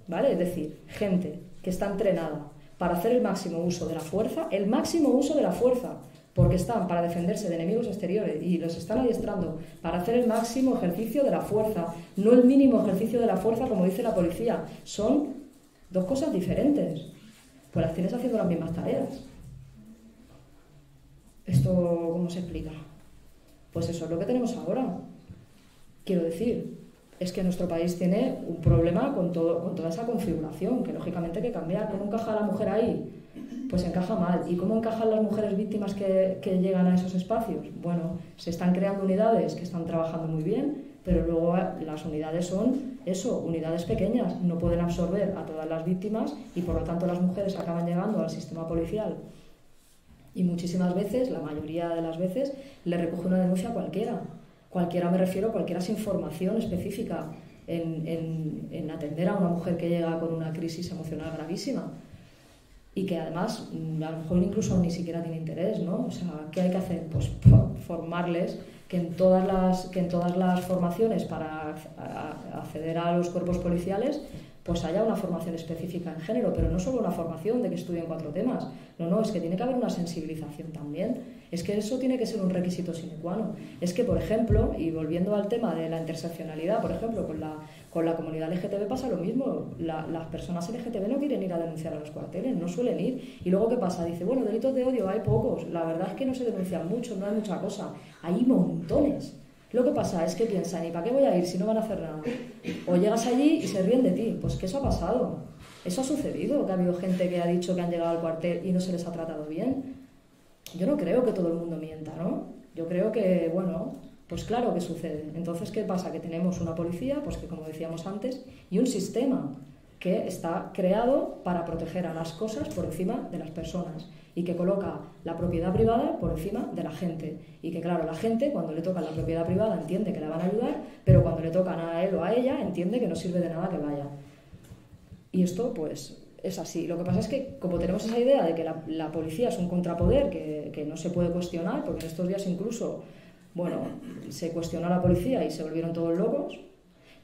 ¿Vale? Es decir, gente que está entrenada para hacer el máximo uso de la fuerza, el máximo uso de la fuerza, porque están para defenderse de enemigos exteriores y los están adiestrando para hacer el máximo ejercicio de la fuerza, no el mínimo ejercicio de la fuerza como dice la policía. Son dos cosas diferentes. Pues las tienes haciendo las mismas tareas. ¿Esto cómo se explica? Pues eso es lo que tenemos ahora. Quiero decir, es que nuestro país tiene un problema con, toda esa configuración, que lógicamente hay que cambiar. ¿Cómo encaja la mujer ahí? Pues encaja mal. ¿Y cómo encajan las mujeres víctimas que, que llegan a esos espacios? Bueno, se están creando unidades que están trabajando muy bien, pero luego las unidades son eso, unidades pequeñas, no pueden absorber a todas las víctimas y por lo tanto las mujeres acaban llegando al sistema policial y muchísimas veces, la mayoría de las veces, le recoge una denuncia a cualquiera Cualquiera me refiero, cualquiera es información específica en, atender a una mujer que llega con una crisis emocional gravísima y que además mm, a lo mejor incluso ni siquiera tiene interés, ¿no? O sea, ¿qué hay que hacer? Pues formarles que en todas las, que en todas las formaciones para acceder a los cuerpos policiales pues haya una formación específica en género, pero no solo una formación de que estudien cuatro temas, no, no, es que tiene que haber una sensibilización también, es que eso tiene que ser un requisito sine qua non. Es que, por ejemplo, y volviendo al tema de la interseccionalidad, por ejemplo, con la, con la comunidad LGTB pasa lo mismo, las personas LGTB no quieren ir a denunciar a los cuarteles, no suelen ir, y luego ¿qué pasa? Dice, bueno, delitos de odio hay pocos, la verdad es que no se denuncian mucho, no hay mucha cosa, hay montones. Lo que pasa es que piensan, ¿y para qué voy a ir si no van a hacer nada? O llegas allí y se ríen de ti. Pues que eso ha pasado. Eso ha sucedido, que ha habido gente que ha dicho que han llegado al cuartel y no se les ha tratado bien. Yo no creo que todo el mundo mienta, ¿no? Yo creo que, bueno, pues claro que sucede. Entonces, ¿qué pasa? Que tenemos una policía, pues que como decíamos antes, y un sistema que está creado para proteger a las cosas por encima de las personas y que coloca la propiedad privada por encima de la gente. Y que, claro, la gente cuando le toca la propiedad privada entiende que la van a ayudar, pero cuando le tocan a él o a ella entiende que no sirve de nada que vaya. Y esto, pues, es así. Lo que pasa es que, como tenemos esa idea de que la, policía es un contrapoder que, que, no se puede cuestionar, porque en estos días incluso, bueno, se cuestionó a la policía y se volvieron todos locos.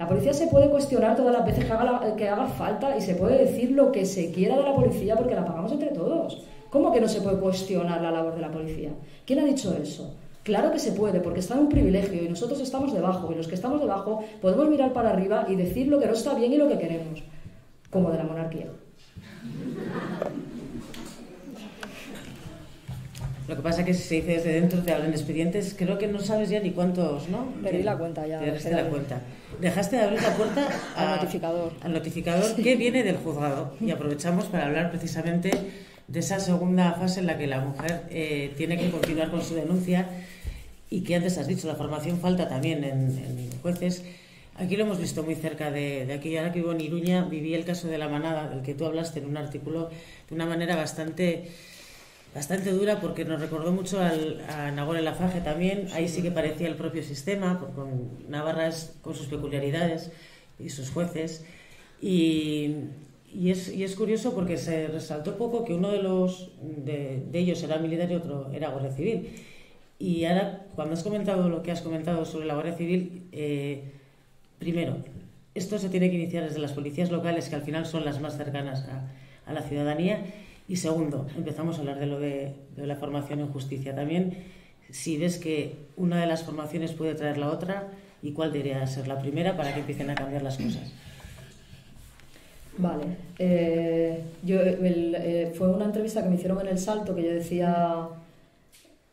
La policía se puede cuestionar todas las veces que haga, que haga falta y se puede decir lo que se quiera de la policía porque la pagamos entre todos. ¿Cómo que no se puede cuestionar la labor de la policía? ¿Quién ha dicho eso? Claro que se puede, porque está en un privilegio y nosotros estamos debajo, y los que estamos debajo podemos mirar para arriba y decir lo que no está bien y lo que queremos. como de la monarquía. Lo que pasa es que si se dice desde dentro te hablan expedientes, creo que no sabes ya ni cuántos, ¿no? Perdí la cuenta ya. Dejaste la cuenta. Dejaste de abrir la puerta al notificador. Al notificador que viene del juzgado. Y aprovechamos para hablar precisamente de esa segunda fase en la que la mujer eh, tiene que continuar con su denuncia y que antes has dicho, la formación falta también en, jueces. Aquí lo hemos visto muy cerca de, de aquí. Ahora que vivo en Iruña, viví el caso de la manada, del que tú hablaste en un artículo, de una manera bastante bastante dura porque nos recordó mucho al, a Nagore Lafaje también. Ahí sí que parecía el propio sistema, con Navarra con sus peculiaridades y sus jueces. Y, y, es, y es curioso porque se resaltó poco que uno de, los, de, ellos era militar y otro era guardia civil. Y ahora, cuando has comentado lo que has comentado sobre la Guardia Civil, eh, primero, esto se tiene que iniciar desde las policías locales, que al final son las más cercanas a, a la ciudadanía, y segundo, empezamos a hablar de lo de, la formación en justicia. También, si ves que una de las formaciones puede traer la otra, ¿y cuál debería ser la primera para que empiecen a cambiar las cosas? Vale. Eh, yo, eh, fue una entrevista que me hicieron en El Salto que yo decía,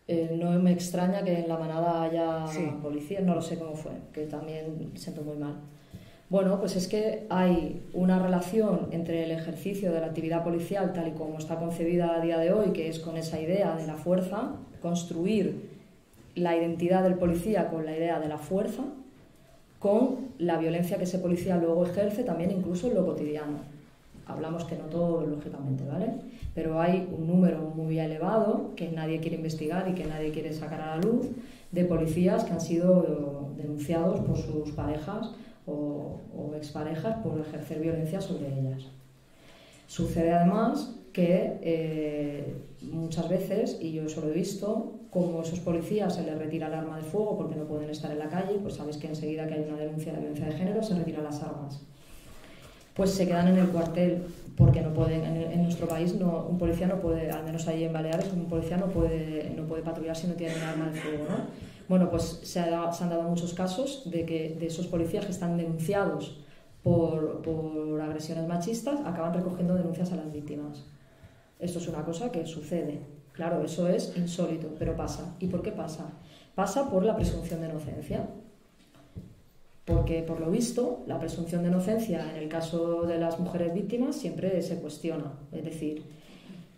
eh, no me extraña que en la manada haya policías, no lo sé cómo fue, que también siento muy mal. Bueno, pues es que hay una relación entre el ejercicio de la actividad policial tal y como está concebida a día de hoy, que es con esa idea de la fuerza, construir la identidad del policía con la idea de la fuerza, con la violencia que ese policía luego ejerce también incluso en lo cotidiano. Hablamos que no todo, lógicamente, ¿vale? Pero hay un número muy elevado que nadie quiere investigar y que nadie quiere sacar a la luz de policías que han sido denunciados por sus parejas o, exparejas por ejercer violencia sobre ellas. Sucede además que eh, muchas veces, y yo eso lo he visto, como esos policías se les retira el arma de fuego porque no pueden estar en la calle, pues sabes que enseguida que hay una denuncia de violencia de género se retiran las armas. Pues se quedan en el cuartel porque no pueden, en, nuestro país un policía no puede, al menos ahí en Baleares, un policía no puede, no puede patrullar si no tiene un arma de fuego. ¿no? Bueno, pues se, han dado muchos casos de que de esos policías que están denunciados por, agresiones machistas acaban recogiendo denuncias a las víctimas. Esto es una cosa que sucede. Claro, eso es insólito, pero pasa. ¿Y por qué pasa? Pasa por la presunción de inocencia. Porque, por lo visto, la presunción de inocencia en el caso de las mujeres víctimas siempre se cuestiona. Es decir,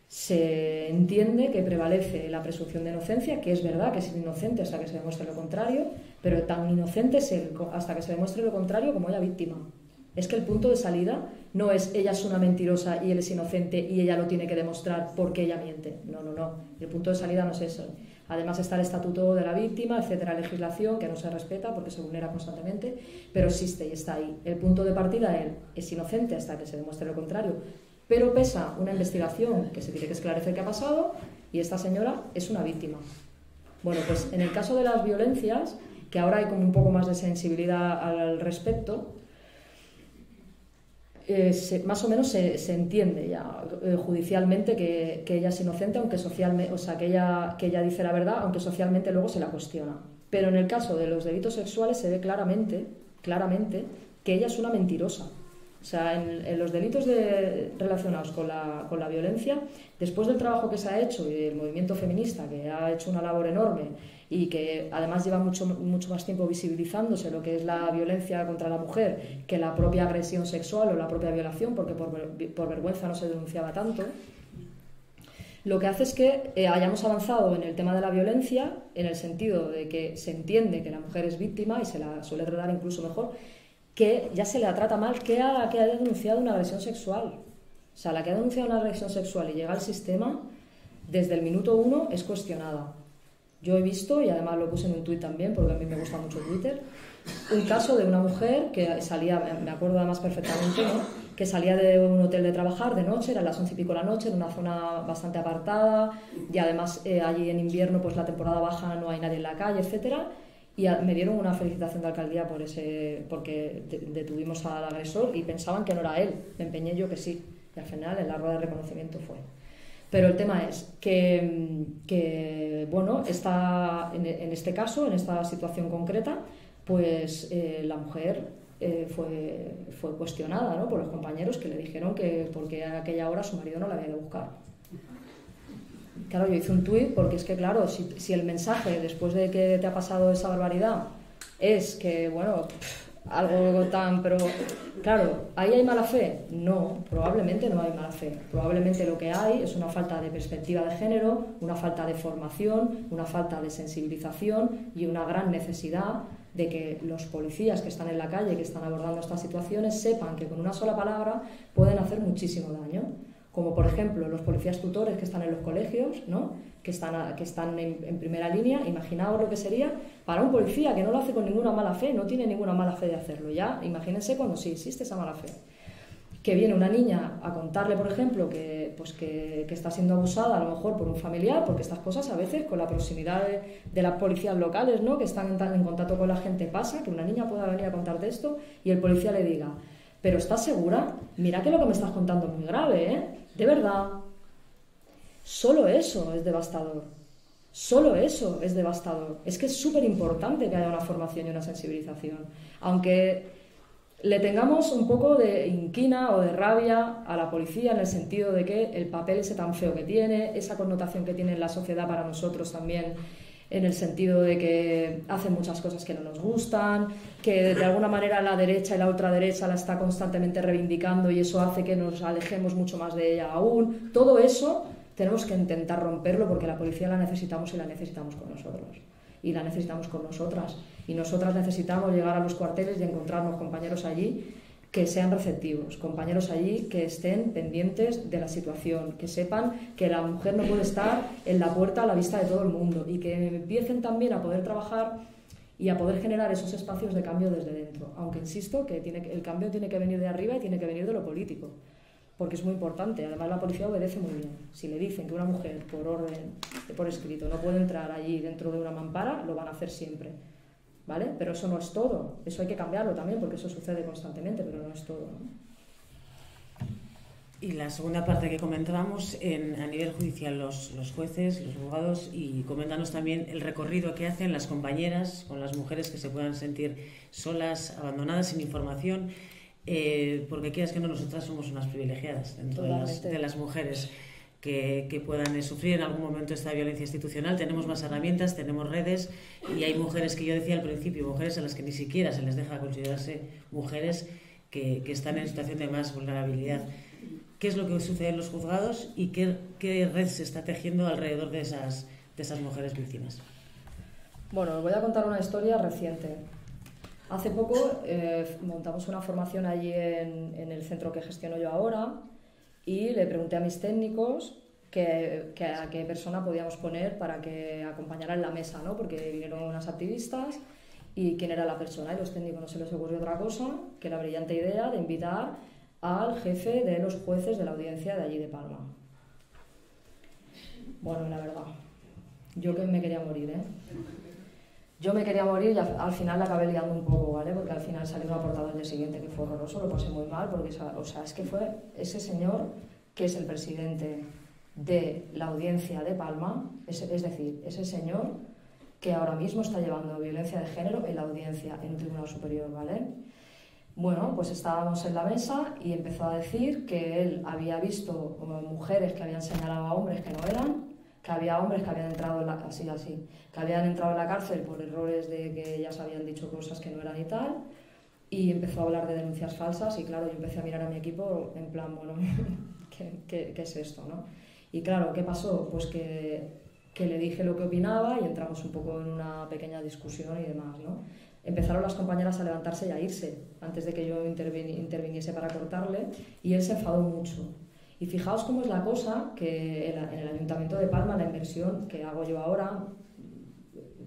se entiende que prevalece la presunción de inocencia, que es verdad que es inocente hasta que se demuestre lo contrario, pero tan inocente es hasta que se demuestre lo contrario como ella víctima. Es que el punto de salida no es ella es una mentirosa y él es inocente y ella lo tiene que demostrar porque ella miente. No, no, no. El punto de salida no es eso. Además está el estatuto de la víctima, etcétera, legislación que no se respeta porque se vulnera constantemente, pero existe y está ahí. El punto de partida es inocente hasta que se demuestre lo contrario, pero pesa una investigación que se tiene que esclarecer qué ha pasado y esta señora es una víctima. Bueno, pues en el caso de las violencias, que ahora hay como un poco más de sensibilidad al respecto, eh, más o menos se, entiende ya eh, judicialmente que, ella es inocente, aunque socialmente, o sea, que ella, que ella dice la verdad, aunque socialmente luego se la cuestiona. Pero en el caso de los delitos sexuales se ve claramente, claramente que ella es una mentirosa o sea, en, los delitos relacionados con la, con la, violencia, después del trabajo que se ha hecho y del movimiento feminista, que ha hecho una labor enorme y que además lleva mucho, mucho más tiempo visibilizándose lo que es la violencia contra la mujer que la propia agresión sexual o la propia violación, porque por, por vergüenza no se denunciaba tanto, lo que hace es que eh, hayamos avanzado en el tema de la violencia, en el sentido de que se entiende que la mujer es víctima y se la suele tratar incluso mejor, que ya se le trata mal, que ha, que ha denunciado una agresión sexual. O sea, la que ha denunciado una agresión sexual y llega al sistema, desde el minuto uno es cuestionada. Yo he visto, y además lo puse en un tuit también, porque a mí me gusta mucho Twitter, un caso de una mujer que salía, me acuerdo además perfectamente, que salía de un hotel de trabajar de noche, eran las once y pico de la noche, en una zona bastante apartada, y además eh, allí en invierno, pues la temporada baja, no hay nadie en la calle, etcétera y me dieron una felicitación de alcaldía por ese, porque detuvimos al agresor y pensaban que no era él. Me empeñé yo que sí. Y al final en la rueda de reconocimiento fue. Pero el tema es que, que bueno, está, en, este caso, en esta situación concreta, pues eh, la mujer eh, fue, fue cuestionada ¿no? por los compañeros que le dijeron que porque a aquella hora su marido no la había de buscar. Claro, yo hice un tuit porque es que, claro, si, si, el mensaje después de que te ha pasado esa barbaridad es que, bueno, algo tan, pero claro, ¿ahí hay mala fe? No, probablemente no hay mala fe. Probablemente lo que hay es una falta de perspectiva de género, una falta de formación, una falta de sensibilización y una gran necesidad de que los policías que están en la calle, que están abordando estas situaciones, sepan que con una sola palabra pueden hacer muchísimo daño. Como por ejemplo los policías tutores que están en los colegios, ¿no? que están, que están en, primera línea, imaginaos lo que sería para un policía que no lo hace con ninguna mala fe, no tiene ninguna mala fe de hacerlo. Ya, imagínense cuando sí existe esa mala fe. Que viene una niña a contarle, por ejemplo, que, pues que, que está siendo abusada a lo mejor por un familiar, porque estas cosas a veces con la proximidad de, las policías locales, ¿no? que están en, en contacto con la gente, pasa que una niña pueda venir a contarte esto y el policía le diga, pero ¿estás segura? Mira que lo que me estás contando es muy grave, ¿eh? De verdad, Solo eso es devastador. Solo eso es devastador. Es que es súper importante que haya una formación y una sensibilización. Aunque le tengamos un poco de inquina o de rabia a la policía en el sentido de que el papel ese tan feo que tiene, esa connotación que tiene en la sociedad para nosotros también, en el sentido de que hace muchas cosas que no nos gustan, que de alguna manera la derecha y la ultraderecha la está constantemente reivindicando y eso hace que nos alejemos mucho más de ella aún. Todo eso tenemos que intentar romperlo porque la policía la necesitamos y la necesitamos con nosotros. Y la necesitamos con nosotras. Y nosotras necesitamos llegar a los cuarteles y encontrarnos compañeros allí que sean receptivos, compañeros allí que estén pendientes de la situación, que sepan que la mujer no puede estar en la puerta a la vista de todo el mundo y que empiecen también a poder trabajar y a poder generar esos espacios de cambio desde dentro. Aunque insisto que el cambio tiene que venir de arriba y tiene que venir de lo político porque es muy importante. Además, la policía obedece muy bien. Si le dicen que una mujer, por orden, por escrito, no puede entrar allí dentro de una mampara, lo van a hacer siempre. ¿Vale? Pero eso no es todo. Eso hay que cambiarlo también, porque eso sucede constantemente, pero no es todo. Y la segunda parte que comentábamos, en, a nivel judicial, los, los, jueces, los abogados, y coméntanos también el recorrido que hacen las compañeras con las mujeres que se puedan sentir solas, abandonadas, sin información eh, porque quieras que no, nosotras somos unas privilegiadas dentro de las, mujeres que, puedan eh, sufrir en algún momento esta violencia institucional. Tenemos más herramientas, tenemos redes y hay mujeres que yo decía al principio, mujeres a las que ni siquiera se les deja considerarse mujeres que, que están en situación de más vulnerabilidad. ¿Qué es lo que sucede en los juzgados y qué, qué red se está tejiendo alrededor de esas, de esas mujeres víctimas? Bueno, os voy a contar una historia reciente. Hace poco eh, montamos una formación allí en, el centro que gestiono yo ahora y le pregunté a mis técnicos a qué persona podíamos poner para que acompañara en la mesa, ¿no? porque vinieron unas activistas y quién era la persona. Y los técnicos no se les ocurrió otra cosa que la brillante idea de invitar al jefe de los jueces de la audiencia de allí de Palma. Bueno, la verdad, yo que me quería morir, ¿eh? Yo me quería morir y al, final la acabé liando un poco, ¿vale? Porque al final salió una portada al día siguiente que fue horroroso, lo pasé muy mal, porque, o sea, es que fue ese señor que es el presidente de la audiencia de Palma, es, es decir, ese señor que ahora mismo está llevando violencia de género en la audiencia, en un tribunal superior, ¿vale? Bueno, pues estábamos en la mesa y empezó a decir que él había visto mujeres que habían señalado a hombres que no eran, que había hombres que habían entrado en la, así, así, que habían entrado en la cárcel por errores de que ellas habían dicho cosas que no eran y tal, y empezó a hablar de denuncias falsas y claro, yo empecé a mirar a mi equipo en plan, bueno, ¿qué, qué, qué es esto? ¿no? Y claro, ¿qué pasó? Pues que, que, le dije lo que opinaba y entramos un poco en una pequeña discusión y demás, ¿no? Empezaron las compañeras a levantarse y a irse antes de que yo interviniese para cortarle y él se enfadó mucho y fijaos cómo es la cosa, que en el Ayuntamiento de Palma la inversión que hago yo ahora,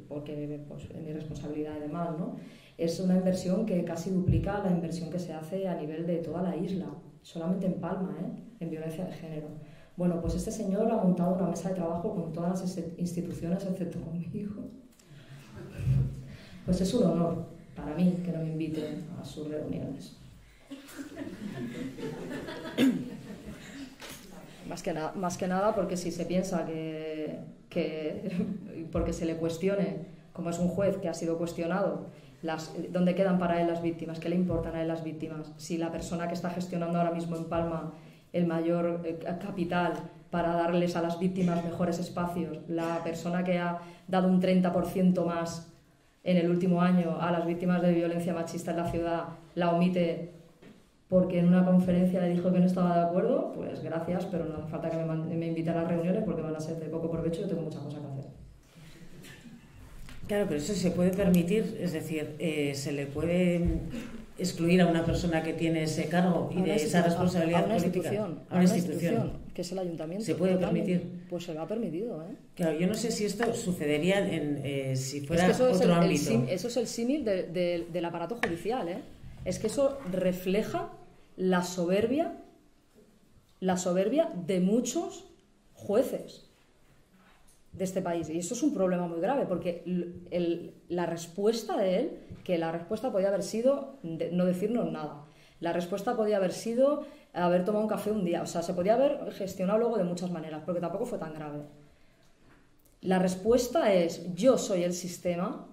porque pues, es mi responsabilidad y demás, ¿no? es una inversión que casi duplica la inversión que se hace a nivel de toda la isla, solamente en Palma, ¿eh? en violencia de género. Bueno, pues este señor ha montado una mesa de trabajo con todas las instituciones, excepto conmigo. Pues es un honor para mí que no me inviten a sus reuniones. Más que, más que nada porque si se piensa que, que, porque se le cuestione, como es un juez que ha sido cuestionado las, dónde quedan para él las víctimas, qué le importan a él las víctimas. Si la persona que está gestionando ahora mismo en Palma el mayor eh, capital para darles a las víctimas mejores espacios, la persona que ha dado un 30% más en el último año a las víctimas de violencia machista en la ciudad, la omite porque en una conferencia le dijo que no estaba de acuerdo, pues gracias, pero no hace falta que me, me invite a las reuniones porque van a ser de poco provecho y yo tengo muchas cosas que hacer. Claro, pero eso se puede permitir, es decir, eh, se le puede excluir a una persona que tiene ese cargo y de esa responsabilidad a una política institución, a una institución, que es el ayuntamiento. ¿Se puede permitir? Pues se lo ha permitido. ¿eh? Claro, yo no sé si esto sucedería en, eh, si fuera otro ámbito. eso es el símil del aparato judicial. ¿eh? Es que eso refleja la soberbia, la soberbia de muchos jueces de este país. Y eso es un problema muy grave, porque la respuesta de él, que la respuesta podía haber sido no decirnos nada. La respuesta podía haber sido haber tomado un café un día. O sea, se podía haber gestionado luego de muchas maneras, porque tampoco fue tan grave. La respuesta es yo soy el sistema,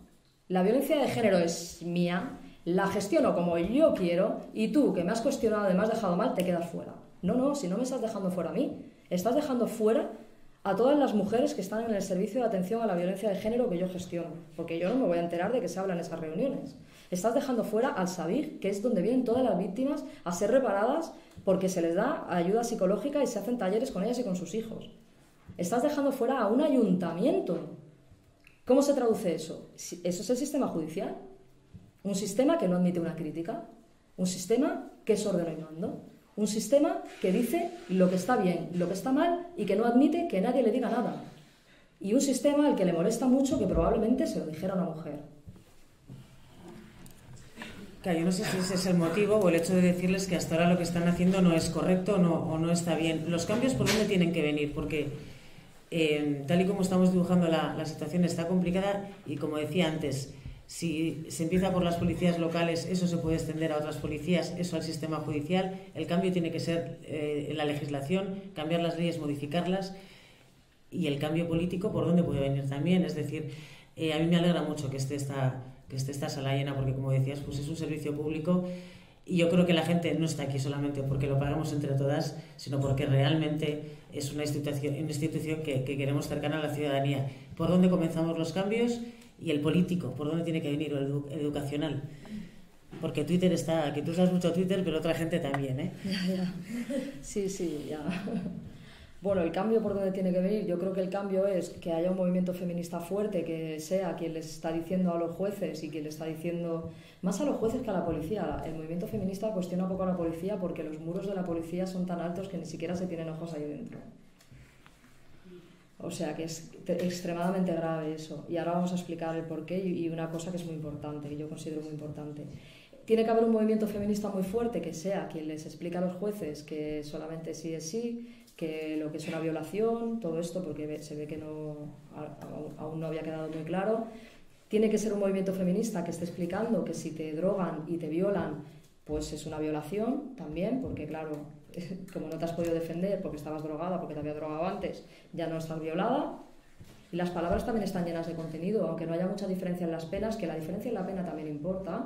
la violencia de género es mía, la gestiono como yo quiero y tú que me has cuestionado y me has dejado mal, te quedas fuera. No, no, si no me estás dejando fuera a mí, estás dejando fuera a todas las mujeres que están en el servicio de atención a la violencia de género que yo gestiono, porque yo no me voy a enterar de que se hablan esas reuniones. Estás dejando fuera al SABIG, que es donde vienen todas las víctimas a ser reparadas porque se les da ayuda psicológica y se hacen talleres con ellas y con sus hijos. Estás dejando fuera a un ayuntamiento. ¿Cómo se traduce eso? ¿Eso es el sistema judicial? Un sistema que no admite una crítica, un sistema que es ordeno y mando. Un sistema que dice lo que está bien, lo que está mal y que no admite que nadie le diga nada. Y un sistema al que le molesta mucho que probablemente se lo dijera una mujer. Claro, yo no sé si ese es el motivo o el hecho de decirles que hasta ahora lo que están haciendo no es correcto o no está bien. Los cambios, ¿por dónde tienen que venir? Porque eh, tal y como estamos dibujando la situación está complicada y como decía antes, si se empieza por las policías locales, eso se puede extender a otras policías, eso al sistema judicial. El cambio tiene que ser eh, en la legislación, cambiar las leyes, modificarlas. Y el cambio político, ¿por dónde puede venir también? Es decir, eh, a mí me alegra mucho que esté, esta, que esté esta sala llena, porque como decías, pues es un servicio público. Y yo creo que la gente no está aquí solamente porque lo pagamos entre todas, sino porque realmente es una institución, una institución que, que queremos cercana a la ciudadanía. ¿Por dónde comenzamos los cambios? Y el político, ¿por dónde tiene que venir? el, educacional. Porque Twitter está, que tú usas mucho Twitter, pero otra gente también, ¿eh? Ya, ya. Sí, sí, ya. Bueno, el cambio por dónde tiene que venir, yo creo que el cambio es que haya un movimiento feminista fuerte que sea quien les está diciendo a los jueces y quien le está diciendo más a los jueces que a la policía. El movimiento feminista cuestiona poco a la policía porque los muros de la policía son tan altos que ni siquiera se tienen ojos ahí dentro. O sea que es extremadamente grave eso. Y ahora vamos a explicar el porqué y una cosa que es muy importante, que yo considero muy importante. Tiene que haber un movimiento feminista muy fuerte que sea quien les explica a los jueces que solamente sí es sí, que lo que es una violación, todo esto, porque se ve que no, aún no había quedado muy claro. Tiene que ser un movimiento feminista que esté explicando que si te drogan y te violan, pues es una violación también, porque claro, como no te has podido defender porque estabas drogada, porque te había drogado antes, ya no estás violada. Y las palabras también están llenas de contenido, aunque no haya mucha diferencia en las penas, que la diferencia en la pena también importa.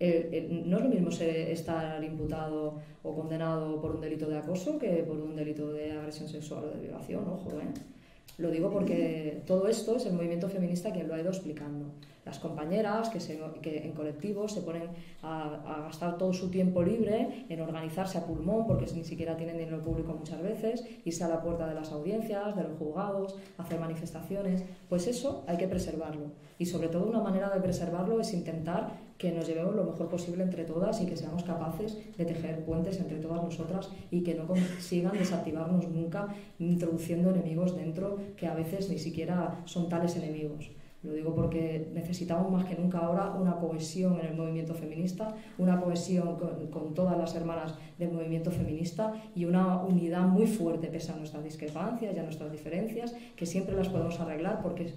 Eh, eh, no es lo mismo estar imputado o condenado por un delito de acoso que por un delito de agresión sexual o de violación, ojo, ¿eh? Lo digo porque todo esto es el movimiento feminista quien lo ha ido explicando las compañeras que, se, que en colectivos se ponen a, gastar todo su tiempo libre en organizarse a pulmón, porque ni siquiera tienen dinero público muchas veces, irse a la puerta de las audiencias, de los juzgados, hacer manifestaciones, pues eso hay que preservarlo. Y sobre todo una manera de preservarlo es intentar que nos llevemos lo mejor posible entre todas y que seamos capaces de tejer puentes entre todas nosotras y que no consigan desactivarnos nunca introduciendo enemigos dentro que a veces ni siquiera son tales enemigos. Lo digo porque necesitamos más que nunca ahora una cohesión en el movimiento feminista, una cohesión con, todas las hermanas del movimiento feminista y una unidad muy fuerte pese a nuestras discrepancias y a nuestras diferencias, que siempre las podemos arreglar porque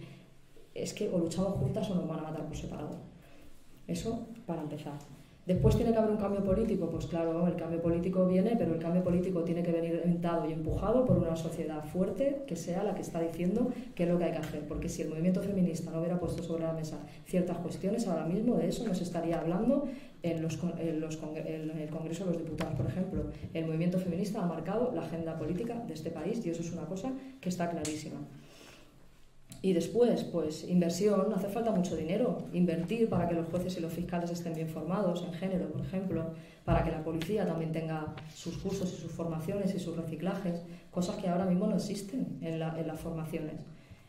es, que o luchamos juntas o nos van a matar por separado. Eso para empezar. Después tiene que haber un cambio político, pues claro, el cambio político viene, pero el cambio político tiene que venir dado y empujado por una sociedad fuerte que sea la que está diciendo qué es lo que hay que hacer. Porque si el movimiento feminista no hubiera puesto sobre la mesa ciertas cuestiones, ahora mismo de eso nos estaría hablando en, los, en, los, en el Congreso de los Diputados, por ejemplo. El movimiento feminista ha marcado la agenda política de este país y eso es una cosa que está clarísima. Y después, pues inversión, hace falta mucho dinero. Invertir para que los jueces y los fiscales estén bien formados en género, por ejemplo, para que la policía también tenga sus cursos y sus formaciones y sus reciclajes, cosas que ahora mismo no existen en, las formaciones.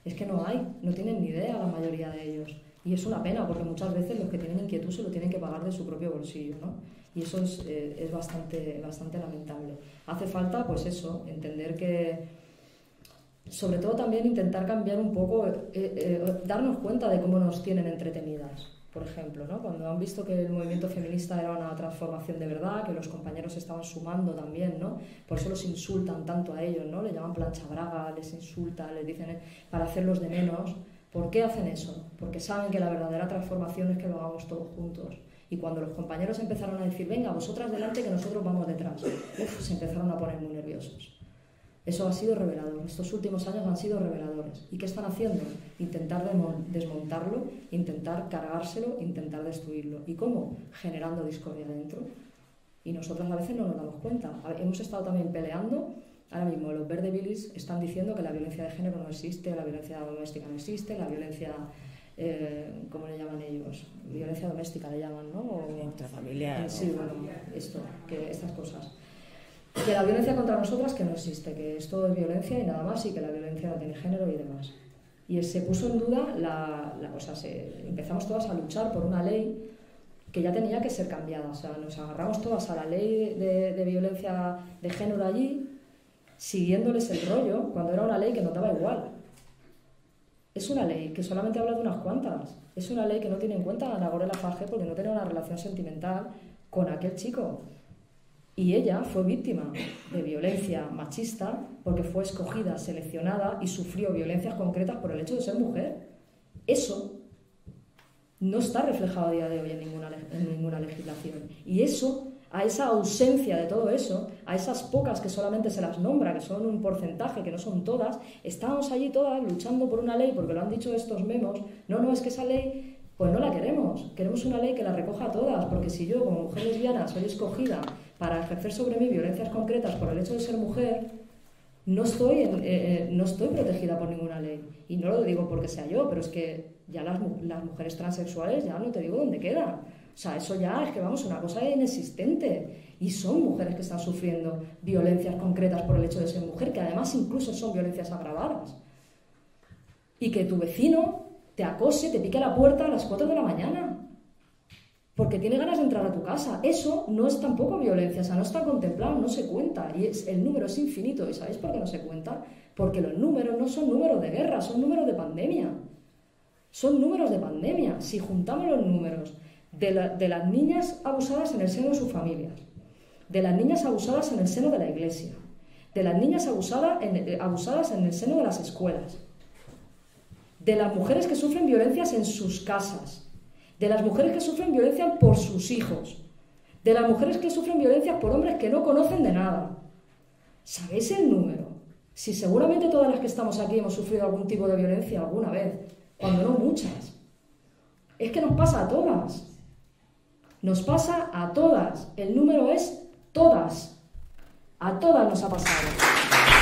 Es que no hay, no tienen ni idea la mayoría de ellos. Y es una pena, porque muchas veces los que tienen inquietud se lo tienen que pagar de su propio bolsillo, ¿no? Y eso es, eh, es bastante, bastante lamentable. Hace falta, pues eso, entender que sobre todo también intentar cambiar un poco, eh, eh, darnos cuenta de cómo nos tienen entretenidas. Por ejemplo, ¿no? cuando han visto que el movimiento feminista era una transformación de verdad, que los compañeros estaban sumando también, ¿no? por eso los insultan tanto a ellos, ¿no? le llaman plancha braga, les insultan, les dicen para hacerlos de menos. ¿Por qué hacen eso? Porque saben que la verdadera transformación es que lo hagamos todos juntos. Y cuando los compañeros empezaron a decir, venga, vosotras delante, que nosotros vamos detrás, se empezaron a poner muy nerviosos. Eso ha sido revelador. Estos últimos años han sido reveladores. ¿Y qué están haciendo? Intentar desmontarlo, intentar cargárselo, intentar destruirlo. ¿Y cómo? Generando discordia dentro. Y nosotros a veces no nos damos cuenta. Hemos estado también peleando. Ahora mismo los verde bilis están diciendo que la violencia de género no existe, la violencia doméstica no existe, la violencia eh, ¿cómo le llaman ellos? Violencia doméstica le llaman, ¿no? O, Intrafamiliar. Sí, bueno, esto, que estas cosas que la violencia contra nosotras que no existe, que es todo violencia y nada más, y que la violencia no tiene género y demás. Y se puso en duda, la, la o sea, empezamos todas a luchar por una ley que ya tenía que ser cambiada. O sea, nos agarramos todas a la ley de, violencia de género allí, siguiéndoles el rollo, cuando era una ley que no daba igual. Es una ley que solamente habla de unas cuantas. Es una ley que no tiene en cuenta a Nagore Fage porque no tiene una relación sentimental con aquel chico. Y ella fue víctima de violencia machista porque fue escogida, seleccionada y sufrió violencias concretas por el hecho de ser mujer. Eso no está reflejado a día de hoy en ninguna, legislación. Y eso, a esa ausencia de todo eso, a esas pocas que solamente se las nombra, que son un porcentaje, que no son todas, estamos allí todas luchando por una ley, porque lo han dicho estos memos, no, no, es que esa ley pues no la queremos. Queremos una ley que la recoja a todas, porque si yo como mujer lesbiana soy escogida para ejercer sobre mí violencias concretas por el hecho de ser mujer, no estoy, eh, eh, no estoy protegida por ninguna ley. Y no lo digo porque sea yo, pero es que ya las, las mujeres transexuales ya no te digo dónde quedan. O sea, eso ya es que vamos, una cosa inexistente. Y son mujeres que están sufriendo violencias concretas por el hecho de ser mujer, que además incluso son violencias agravadas. Y que tu vecino te acose, te pique la puerta a las 4 de la mañana. Porque tiene ganas de entrar a tu casa. Eso no es tampoco violencia, o sea, no está contemplado, no se cuenta. Y es, el número es infinito. ¿Y sabéis por qué no se cuenta? Porque los números no son números de guerra, son números de pandemia. Son números de pandemia. Si juntamos los números de, las niñas abusadas en el seno de sus familias, de las niñas abusadas en el seno de la iglesia, de las niñas abusadas eh, abusadas en el seno de las escuelas, de las mujeres que sufren violencias en sus casas, de las mujeres que sufren violencia por sus hijos, de las mujeres que sufren violencia por hombres que no conocen de nada. ¿Sabéis el número? Si seguramente todas las que estamos aquí hemos sufrido algún tipo de violencia alguna vez, cuando no muchas. Es que nos pasa a todas. Nos pasa a todas. El número es todas. A todas nos ha pasado.